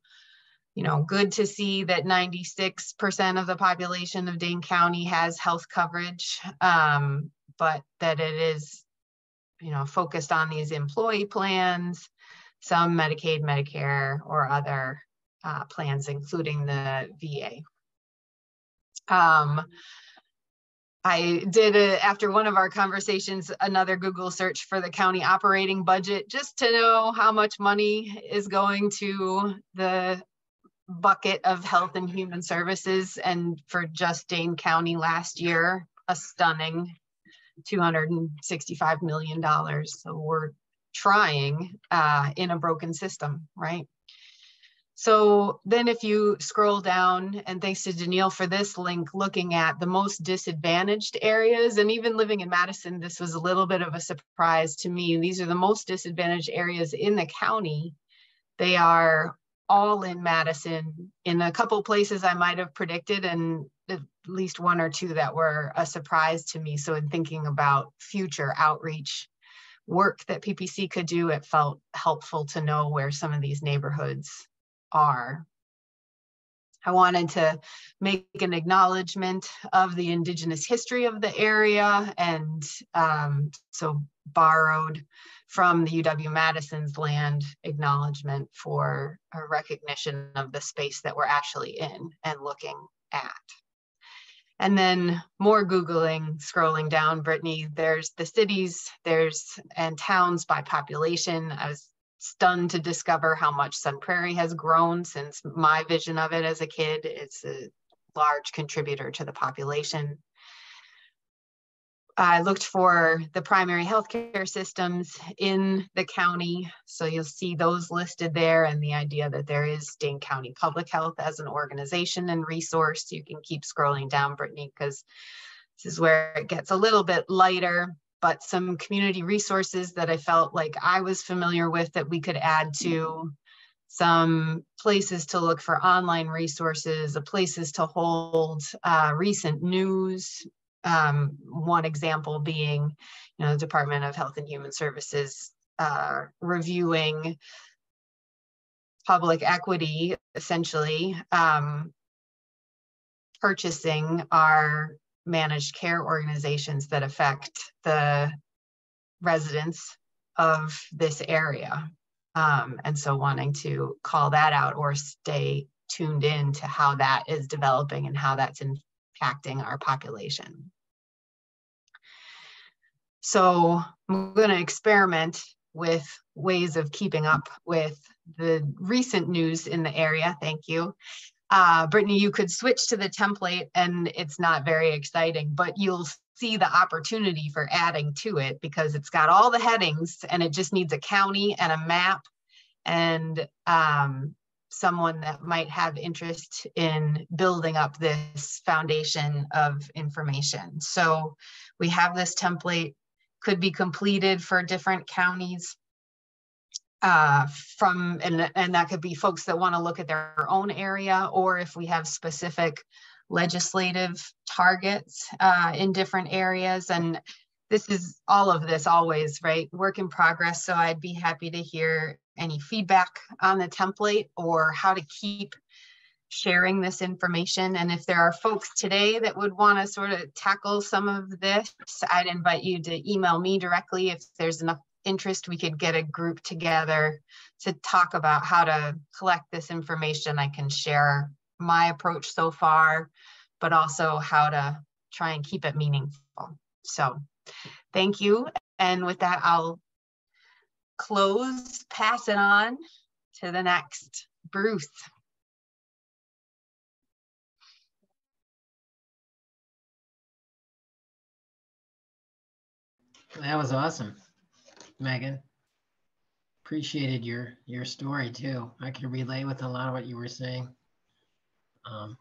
you know, good to see that 96% of the population of Dane County has health coverage, um, but that it is, you know, focused on these employee plans, some Medicaid, Medicare, or other uh, plans, including the VA. Um, I did a, after one of our conversations another Google search for the county operating budget just to know how much money is going to the bucket of health and human services and for just Dane County last year a stunning 265 million dollars so we're trying uh, in a broken system right so then if you scroll down, and thanks to Danielle for this link, looking at the most disadvantaged areas, and even living in Madison, this was a little bit of a surprise to me. These are the most disadvantaged areas in the county. They are all in Madison. In a couple places I might have predicted, and at least one or two that were a surprise to me. So in thinking about future outreach work that PPC could do, it felt helpful to know where some of these neighborhoods are. I wanted to make an acknowledgement of the indigenous history of the area and um, so borrowed from the UW-Madison's land acknowledgement for a recognition of the space that we're actually in and looking at. And then more Googling, scrolling down, Brittany, there's the cities, there's and towns by population. I was stunned to discover how much Sun Prairie has grown since my vision of it as a kid. It's a large contributor to the population. I looked for the primary healthcare systems in the county. So you'll see those listed there and the idea that there is Dane County Public Health as an organization and resource. You can keep scrolling down, Brittany, because this is where it gets a little bit lighter. But some community resources that I felt like I was familiar with that we could add to some places to look for online resources, places to hold uh, recent news. Um, one example being, you know, the Department of Health and Human Services uh, reviewing public equity, essentially, um, purchasing our managed care organizations that affect the residents of this area. Um, and so wanting to call that out or stay tuned in to how that is developing and how that's impacting our population. So I'm going to experiment with ways of keeping up with the recent news in the area. Thank you. Uh, Brittany, you could switch to the template and it's not very exciting, but you'll see the opportunity for adding to it because it's got all the headings and it just needs a county and a map and um, someone that might have interest in building up this foundation of information. So we have this template, could be completed for different counties uh, from, and, and that could be folks that want to look at their own area, or if we have specific legislative targets uh, in different areas. And this is all of this always, right? Work in progress. So I'd be happy to hear any feedback on the template or how to keep sharing this information. And if there are folks today that would want to sort of tackle some of this, I'd invite you to email me directly if there's enough interest, we could get a group together to talk about how to collect this information. I can share my approach so far, but also how to try and keep it meaningful. So thank you. And with that, I'll close, pass it on to the next Bruce. That was awesome. Megan. Appreciated your your story too. I can relate with a lot of what you were saying. Um,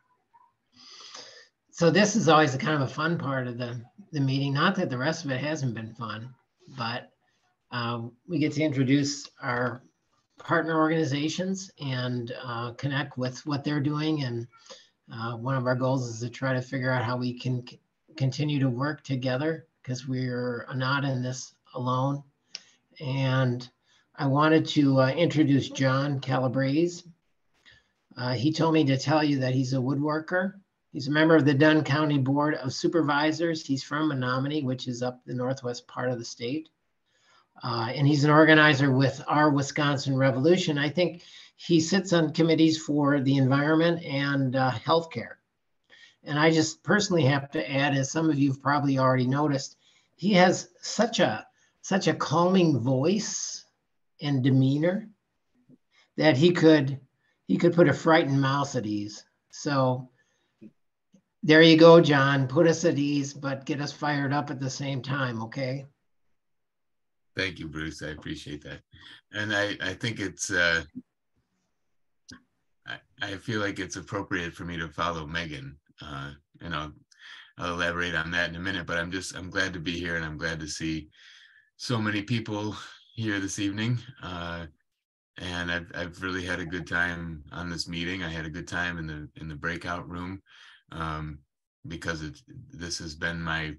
so this is always a kind of a fun part of the the meeting. Not that the rest of it hasn't been fun, but uh, we get to introduce our partner organizations and uh, connect with what they're doing. And uh, one of our goals is to try to figure out how we can continue to work together because we're not in this alone and I wanted to uh, introduce John Calabrese. Uh, he told me to tell you that he's a woodworker. He's a member of the Dunn County Board of Supervisors. He's from Menomonie, which is up the northwest part of the state. Uh, and he's an organizer with our Wisconsin Revolution. I think he sits on committees for the environment and uh, healthcare. And I just personally have to add, as some of you have probably already noticed, he has such a such a calming voice and demeanor that he could he could put a frightened mouse at ease. So there you go, John. Put us at ease, but get us fired up at the same time, okay? Thank you, Bruce. I appreciate that. And I, I think it's uh I, I feel like it's appropriate for me to follow Megan. Uh, and I'll I'll elaborate on that in a minute, but I'm just I'm glad to be here and I'm glad to see so many people here this evening. Uh, and I've, I've really had a good time on this meeting. I had a good time in the in the breakout room um, because it, this has been my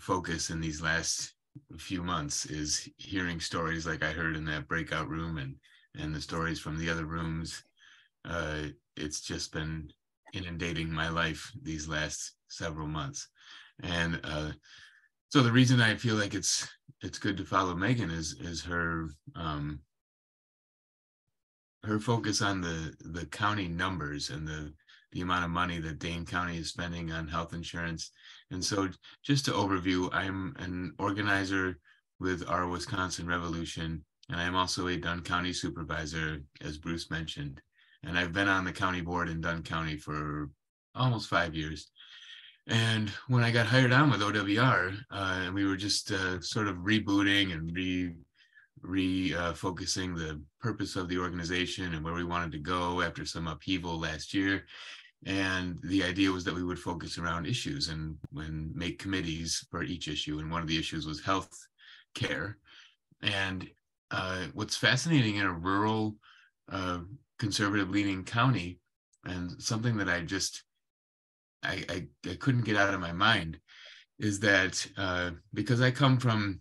focus in these last few months is hearing stories like I heard in that breakout room and and the stories from the other rooms. Uh, it's just been inundating my life these last several months, and uh, so the reason I feel like it's it's good to follow Megan is is her um, her focus on the the county numbers and the the amount of money that Dane County is spending on health insurance. And so just to overview, I'm an organizer with our Wisconsin Revolution, and I'm also a Dunn County supervisor, as Bruce mentioned. And I've been on the county board in Dunn County for almost five years. And when I got hired on with OWR, uh, and we were just uh, sort of rebooting and re refocusing uh, the purpose of the organization and where we wanted to go after some upheaval last year, And the idea was that we would focus around issues and when make committees for each issue. And one of the issues was health care. And uh, what's fascinating in a rural, uh, conservative leaning county, and something that I just I, I, I couldn't get out of my mind is that uh, because I come from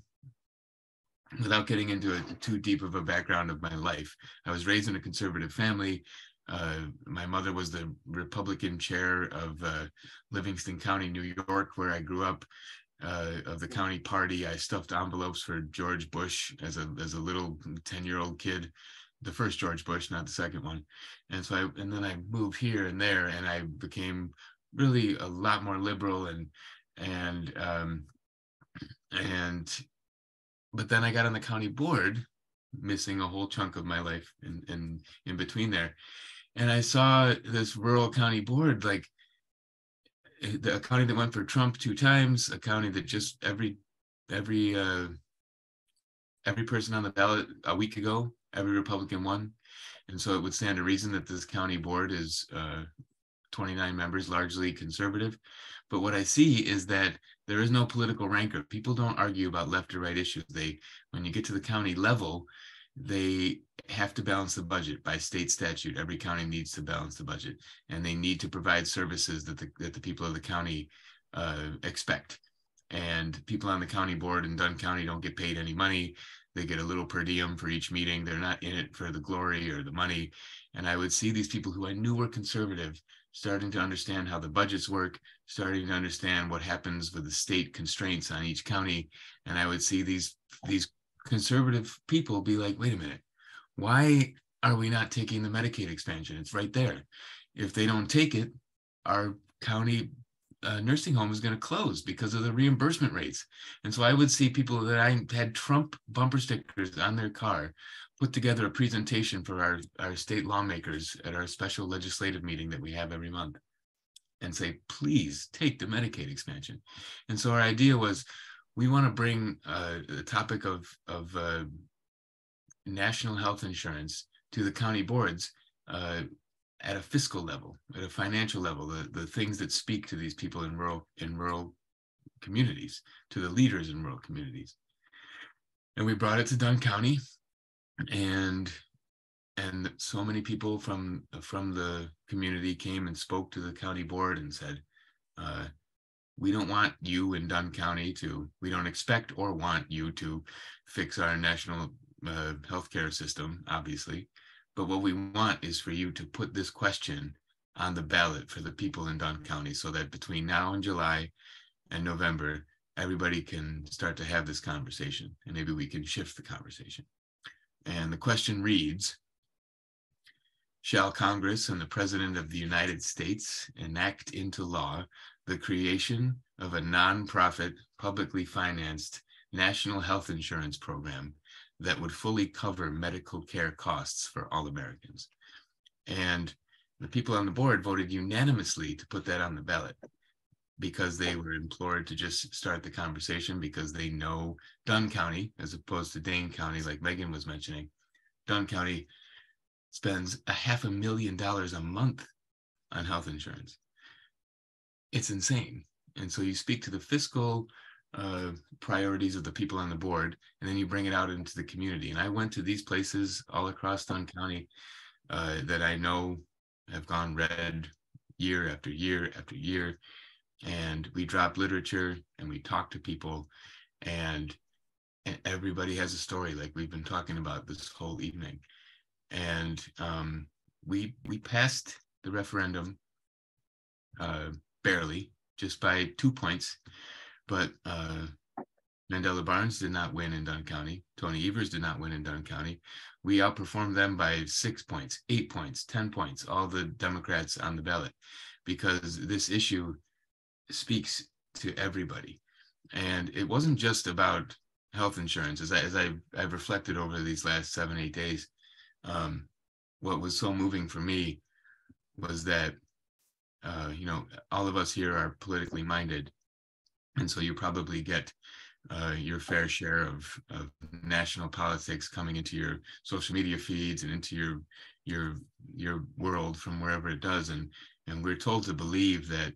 without getting into a, too deep of a background of my life, I was raised in a conservative family. Uh, my mother was the Republican chair of uh, Livingston County, New York, where I grew up. Uh, of the county party, I stuffed envelopes for George Bush as a as a little ten year old kid, the first George Bush, not the second one. And so I and then I moved here and there, and I became really a lot more liberal and and um, and but then I got on the county board, missing a whole chunk of my life in in, in between there, and I saw this rural county board like the a county that went for Trump two times, a county that just every every uh, every person on the ballot a week ago, every Republican won, and so it would stand to reason that this county board is uh, 29 members, largely conservative. But what I see is that there is no political rancor. People don't argue about left or right issues. They, when you get to the county level, they have to balance the budget by state statute. Every county needs to balance the budget, and they need to provide services that the that the people of the county uh, expect. And people on the county board in Dunn County don't get paid any money. They get a little per diem for each meeting. They're not in it for the glory or the money. And I would see these people who I knew were conservative starting to understand how the budgets work, starting to understand what happens with the state constraints on each county. And I would see these these conservative people be like, wait a minute, why are we not taking the Medicaid expansion? It's right there. If they don't take it, our county uh, nursing home is going to close because of the reimbursement rates. And so I would see people that I had Trump bumper stickers on their car put together a presentation for our, our state lawmakers at our special legislative meeting that we have every month and say, please take the Medicaid expansion. And so our idea was we want to bring uh, the topic of, of uh, national health insurance to the county boards uh, at a fiscal level, at a financial level, the, the things that speak to these people in rural in rural communities, to the leaders in rural communities. And we brought it to Dunn County and and so many people from from the community came and spoke to the county board and said uh, we don't want you in Dunn County to we don't expect or want you to fix our national uh, healthcare system obviously. But what we want is for you to put this question on the ballot for the people in Dunn County so that between now and July and November everybody can start to have this conversation and maybe we can shift the conversation and the question reads Shall Congress and the President of the United States enact into law the creation of a nonprofit, publicly financed national health insurance program that would fully cover medical care costs for all Americans? And the people on the board voted unanimously to put that on the ballot because they were implored to just start the conversation because they know Dunn County, as opposed to Dane County, like Megan was mentioning. Dunn County spends a half a million dollars a month on health insurance. It's insane. And so you speak to the fiscal uh, priorities of the people on the board, and then you bring it out into the community. And I went to these places all across Dunn County uh, that I know have gone red year after year after year and we drop literature and we talk to people and, and everybody has a story like we've been talking about this whole evening and um, we we passed the referendum uh, barely just by two points but uh, Mandela Barnes did not win in Dunn County. Tony Evers did not win in Dunn County. We outperformed them by six points, eight points, 10 points, all the Democrats on the ballot, because this issue speaks to everybody. And it wasn't just about health insurance. As I as I I've reflected over these last seven eight days, um, what was so moving for me was that uh, you know all of us here are politically minded, and so you probably get uh, your fair share of, of national politics coming into your social media feeds and into your your your world from wherever it does and and we're told to believe that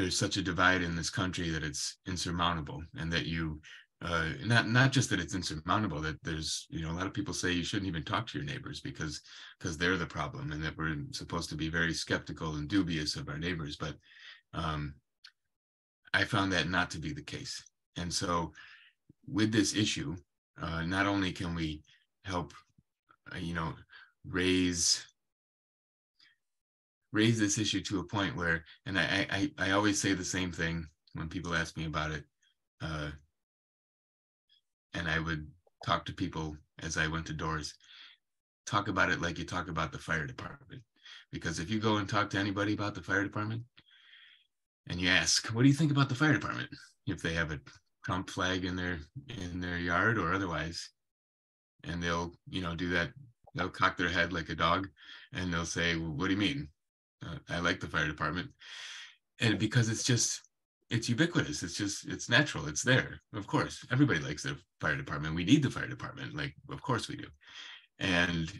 there's such a divide in this country that it's insurmountable and that you uh, not not just that it's insurmountable that there's you know a lot of people say you shouldn't even talk to your neighbors because because they're the problem and that we're supposed to be very skeptical and dubious of our neighbors. But um, i found that not to be the case. And so with this issue uh, not only can we help uh, you know raise raise this issue to a point where and i i, I always say the same thing when people ask me about it uh, and I would talk to people as I went to doors, talk about it like you talk about the fire department. Because if you go and talk to anybody about the fire department and you ask, what do you think about the fire department? If they have a Trump flag in their in their yard or otherwise, and they'll, you know, do that, they'll cock their head like a dog and they'll say, well, what do you mean? Uh, I like the fire department. And because it's just it's ubiquitous. It's just it's natural. It's there. Of course, everybody likes the fire department. We need the fire department. Like, of course we do. And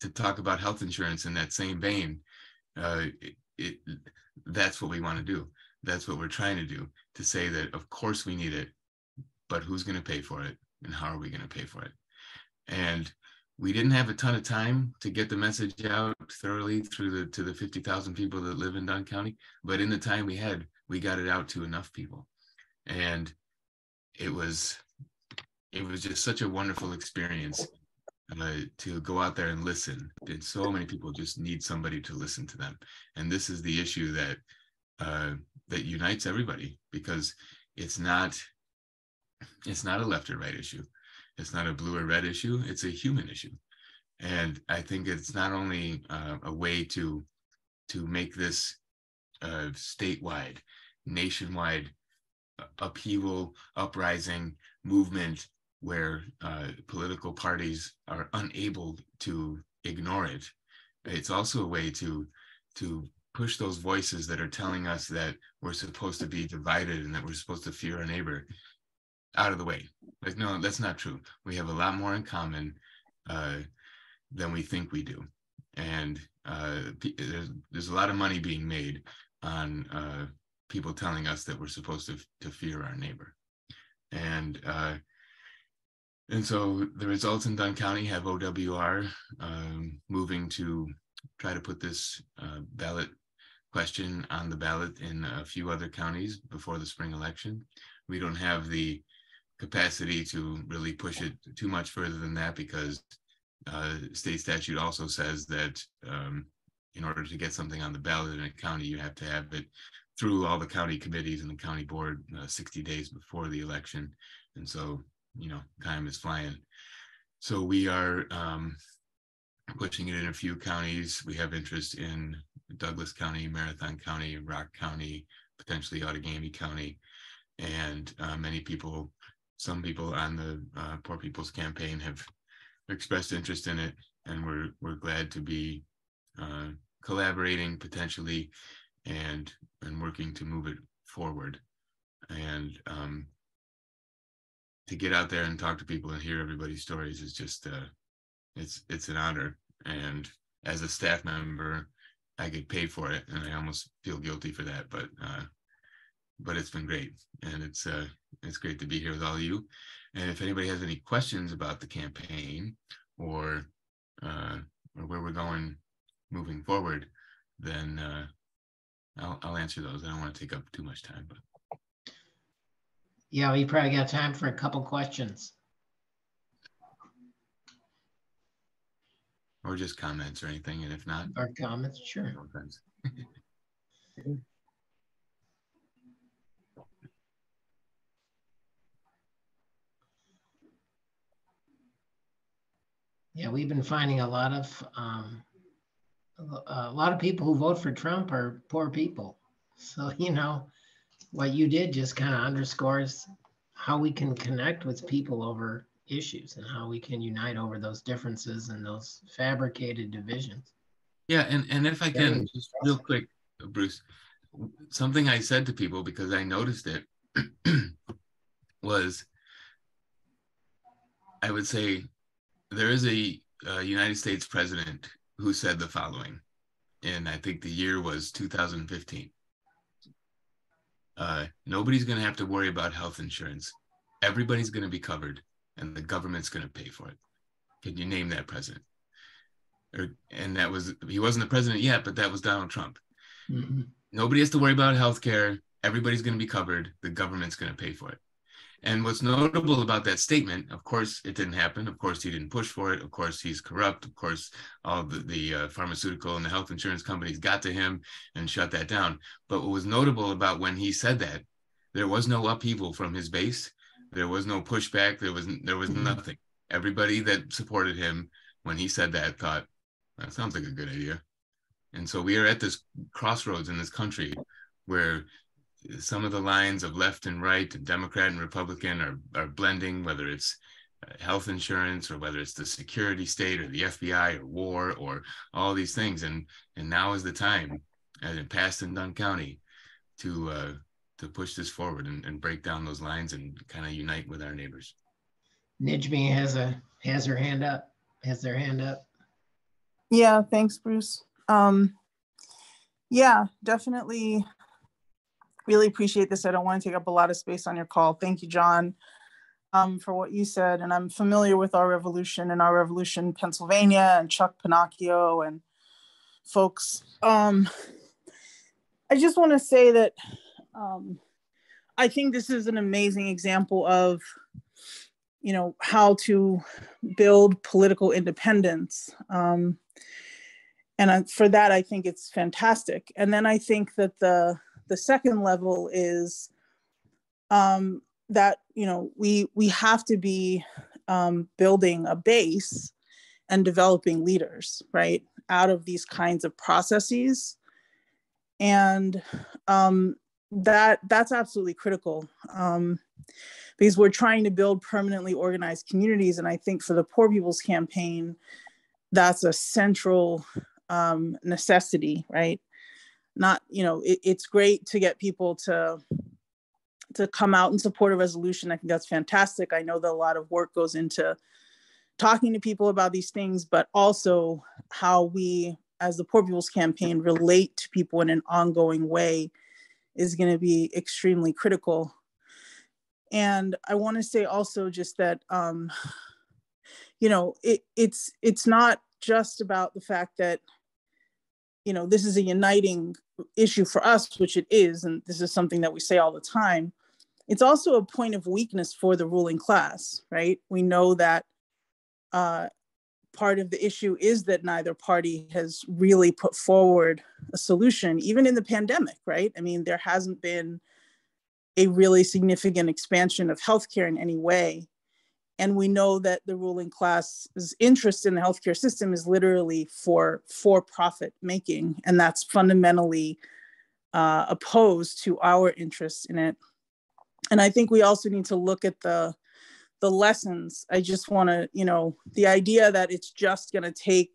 to talk about health insurance in that same vein, uh, it, it that's what we want to do. That's what we're trying to do. To say that of course we need it, but who's going to pay for it, and how are we going to pay for it? And we didn't have a ton of time to get the message out thoroughly through the to the 50,000 people that live in Dunn County, but in the time we had, we got it out to enough people. And it was it was just such a wonderful experience uh, to go out there and listen. And so many people just need somebody to listen to them. And this is the issue that uh, that unites everybody because it's not it's not a left or right issue it's not a blue or red issue, it's a human issue. And I think it's not only uh, a way to, to make this uh, statewide, nationwide uh, upheaval, uprising movement where uh, political parties are unable to ignore it. It's also a way to, to push those voices that are telling us that we're supposed to be divided and that we're supposed to fear our neighbor out of the way. Like, no, that's not true. We have a lot more in common uh, than we think we do. And uh, there's, there's a lot of money being made on uh, people telling us that we're supposed to, to fear our neighbor. And uh, and so the results in Dunn County have OWR um, moving to try to put this uh, ballot question on the ballot in a few other counties before the spring election. We don't have the capacity to really push it too much further than that because uh, state statute also says that um, in order to get something on the ballot in a county, you have to have it through all the county committees and the county board uh, 60 days before the election. And so, you know, time is flying. So we are um, pushing it in a few counties. We have interest in Douglas County, Marathon County, Rock County, potentially Outagamie County. And uh, many people some people on the uh, Poor People's Campaign have expressed interest in it, and we're we're glad to be uh, collaborating potentially and and working to move it forward, and um, to get out there and talk to people and hear everybody's stories is just uh, it's it's an honor. And as a staff member, I get paid for it, and I almost feel guilty for that, but uh, but it's been great and it's uh it's great to be here with all of you. And if anybody has any questions about the campaign or uh or where we're going moving forward then uh I'll, I'll answer those. I don't want to take up too much time but. Yeah we probably got time for a couple questions. Or just comments or anything and if not. Or comments sure [LAUGHS] Yeah, we've been finding a lot of um, a lot of people who vote for Trump are poor people. So [LAUGHS] you know, what you did just kind of underscores how we can connect with people over issues and how we can unite over those differences and those fabricated divisions. Yeah, and and if I can, just real quick, Bruce, something I said to people because I noticed it [CLEARS THROAT] was I would say there is a, a United States president who said the following and I think the year was 2015. Uh, nobody's going to have to worry about health insurance. Everybody's going to be covered, and the government's going to pay for it. Can you name that president? Or, and that was he wasn't the president yet, but that was Donald Trump. Mm-hmm. Nobody has to worry about health care. Everybody's going to be covered. The government's going to pay for it. And what's notable about that statement, of course, it didn't happen. Of course, he didn't push for it. Of course, he's corrupt. Of course, all the, the uh, pharmaceutical and the health insurance companies got to him and shut that down. But what was notable about when he said that, there was no upheaval from his base. There was no pushback. There was there was Mhm. nothing. Everybody that supported him when he said that thought that sounds like a good idea. And so we are at this crossroads in this country where some of the lines of left and right, and Democrat and Republican, are, are blending, whether it's uh, health insurance or whether it's the security state or the FBI or war or all these things. And and now is the time, as it passed in Dunn County, to uh, to push this forward and, and break down those lines and kind of unite with our neighbors. Nijmie has a has her hand up. Has their hand up. Yeah, thanks, Bruce. Um, yeah, definitely really appreciate this. I don't want to take up a lot of space on your call. Thank you, John, um, for what you said. And I'm familiar with our revolution and our revolution Pennsylvania and Chuck Pennacchio and folks. Um, I just want to say that um, I think this is an amazing example of you know how to build political independence um, and I, for that i think it's fantastic and then i think that the the second level is um, that you know we we have to be um, building a base and developing leaders right out of these kinds of processes. And um, that that's absolutely critical um, because we're trying to build permanently organized communities. And i think for the poor people's campaign that's a central um, necessity right not you know it, it's great to get people to to come out and support a resolution. I think that's fantastic. I know that a lot of work goes into talking to people about these things but also how we as the poor people's campaign relate to people in an ongoing way is going to be extremely critical. And i want to say also just that um you know it, it's it's not just about the fact that you know this is a uniting issue for us which it is and this is something that we say all the time it's also a point of weakness for the ruling class right? We know that uh, part of the issue is that neither party has really put forward a solution even in the pandemic right? I mean there hasn't been a really significant expansion of healthcare in any way and we know that the ruling class's interest in the healthcare system is literally for for profit making. And that's fundamentally uh, opposed to our interest in it. And i think we also need to look at the the lessons. I just want to you know the idea that it's just going to take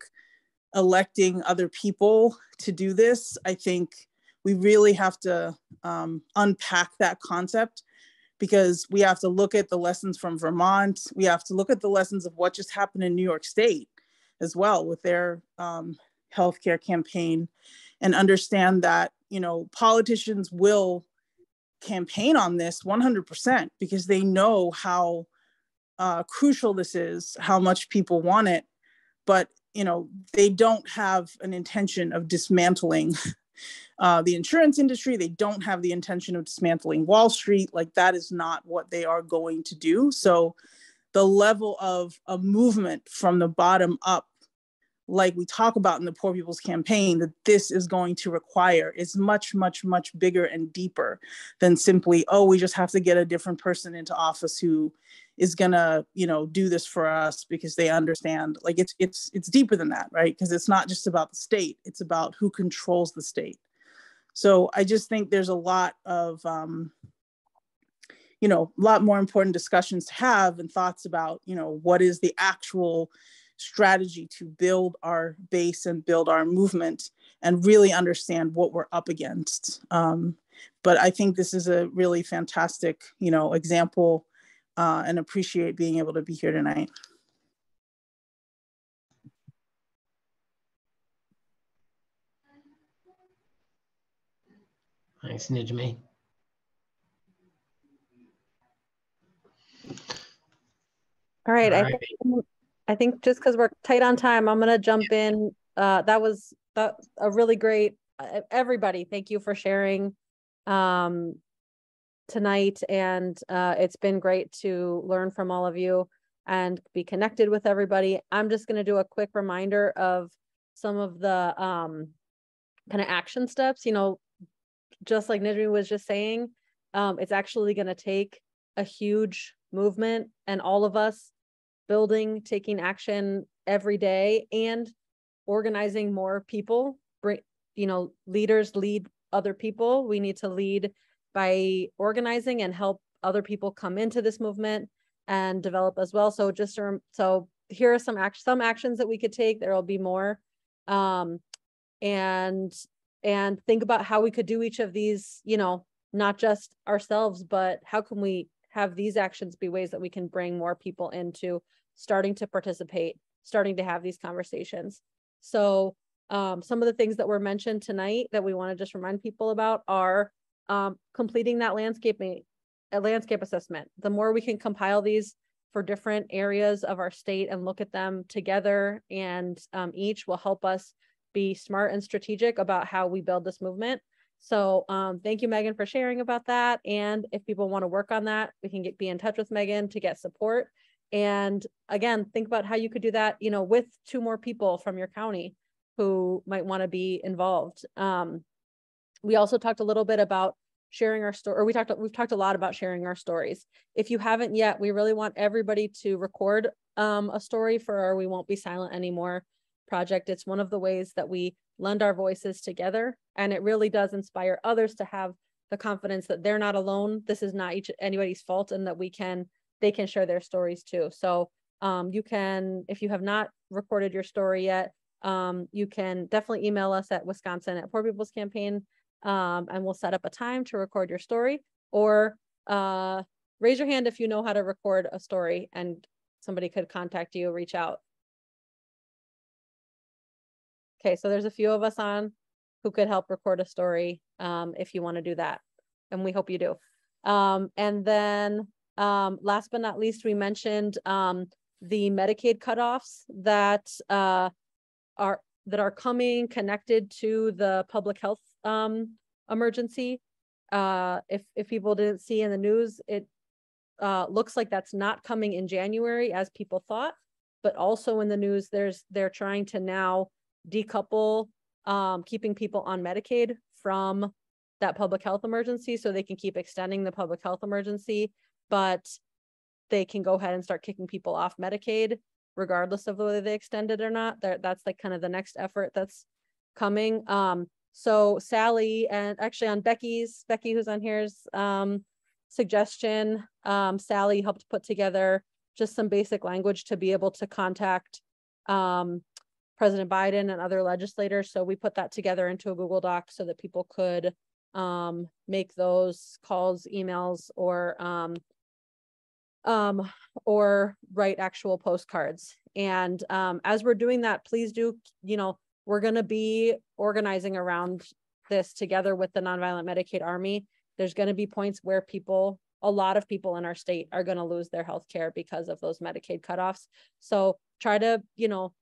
electing other people to do this i think we really have to um, unpack that concept because we have to look at the lessons from Vermont. We have to look at the lessons of what just happened in New York State as well with their um, healthcare campaign and understand that, you know, politicians will campaign on this 100% because they know how uh, crucial this is, how much people want it. But, you know, they don't have an intention of dismantling uh, the insurance industry. They don't have the intention of dismantling Wall Street. Like that is not what they are going to do. So the level of a movement from the bottom up, like we talk about in the Poor People's Campaign, that this is going to require is much, much, much bigger and deeper than simply, oh, we just have to get a different person into office who is gonna, you know, do this for us because they understand. Like it's it's it's deeper than that, right? Because it's not just about the state; it's about who controls the state. So I just think there's a lot of, um, you know, a lot more important discussions to have and thoughts about, you know, what is the actual strategy to build our base and build our movement and really understand what we're up against. Um, but I think this is a really fantastic, you know, example uh, and appreciate being able to be here tonight. Thanks, Nijmie. All right, I think, I think just because we're tight on time, I'm gonna jump in. Uh, that was that a really great, everybody, thank you for sharing um tonight and uh it's been great to learn from all of you and be connected with everybody. I'm just gonna do a quick reminder of some of the um kind of action steps, you know, just like Nidri was just saying, um, it's actually gonna take a huge movement and all of us building, taking action every day and organizing more people, bring, you know, leaders lead other people. We need to lead by organizing and help other people come into this movement and develop as well. So just so here are some act some actions that we could take. There will be more. Um, and and think about how we could do each of these, you know, not just ourselves, but how can we have these actions be ways that we can bring more people into starting to participate, starting to have these conversations. So um, some of the things that were mentioned tonight that we want to just remind people about are um, completing that landscape a landscape assessment. The more we can compile these for different areas of our state and look at them together and um, each will help us be smart and strategic about how we build this movement. So um, thank you, Megan, for sharing about that. And if people want to work on that, we can get be in touch with Megan to get support. And again, think about how you could do that, you know, with two more people from your county who might want to be involved. Um, we also talked a little bit about sharing our story, or we talked, we've talked a lot about sharing our stories. If you haven't yet, we really want everybody to record um, a story for our We Won't Be Silent Anymore project. It's one of the ways that we lend our voices together. And it really does inspire others to have the confidence that they're not alone. This is not each anybody's fault and that we can, they can share their stories too. So um, you can, if you have not recorded your story yet, um, you can definitely email us at Wisconsin at Poor People's Campaign um, and we'll set up a time to record your story or uh, raise your hand if you know how to record a story and somebody could contact you, reach out. Okay, so there's a few of us on who could help record a story um, if you want to do that. And we hope you do. Um, and then um, last but not least, we mentioned um, the Medicaid cutoffs that uh, are that are coming connected to the public health um, emergency. Uh, if if people didn't see in the news, it uh, looks like that's not coming in January as people thought. But also in the news, there's they're trying to now decouple um, keeping people on Medicaid from that public health emergency, so they can keep extending the public health emergency, but they can go ahead and start kicking people off Medicaid regardless of whether they extend it or not. That that's like kind of the next effort that's coming. Um, so Sally and actually on Becky's, Becky who's on here's um, suggestion, um, Sally helped put together just some basic language to be able to contact um, President Biden and other legislators. So we put that together into a Google Doc so that people could um, make those calls, emails, or um, um, or write actual postcards. And um, as we're doing that, please do, you know, we're going to be organizing around this together with the Nonviolent Medicaid Army. There's going to be points where people, a lot of people in our state are going to lose their health care because of those Medicaid cutoffs. So try to, you know,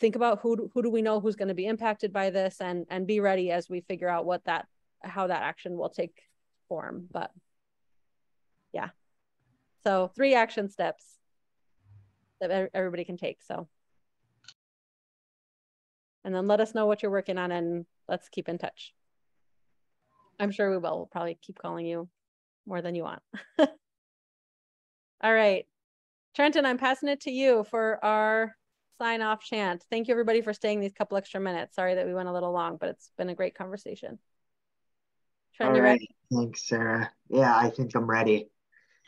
think about who who do we know who's going to be impacted by this and and be ready as we figure out what that how that action will take form. But yeah. So three action steps that everybody can take. So and then let us know what you're working on and let's keep in touch. I'm sure we will. We'll probably keep calling you more than you want. [LAUGHS] All right. Trenton, I'm passing it to you for our sign off chant. Thank you everybody for staying these couple extra minutes. Sorry that we went a little long, but it's been a great conversation. Trent, you ready? Thanks, Sarah. Yeah, I think I'm ready.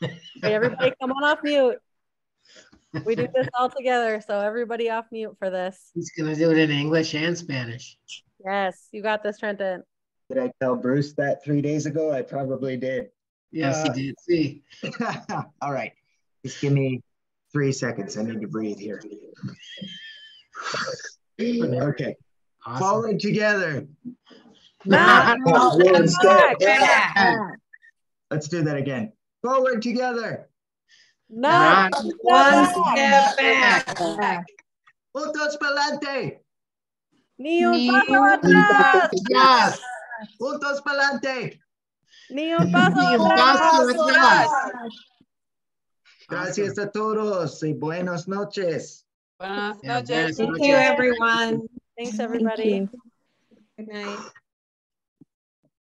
okay, everybody [LAUGHS] come on off mute we do this all together. So everybody off mute for this. He's gonna do it in English and Spanish. Yes, you got this, Trenton. Did I tell Bruce that three days ago? I probably did. Yes, uh, he did. See. [LAUGHS] all right. Just give me three seconds. I need to breathe here. okay. Awesome. Forward together. Not one step back. back. Let's do that again. Forward together. Not one step back. Juntos pa'lante. Ni un paso atrás. Atrás. Juntos pa'lante. Ni un paso atrás. Ah, Gracias a todos y buenas noches. Buenas noches. Thank you, everyone. Thanks, everybody. Good night.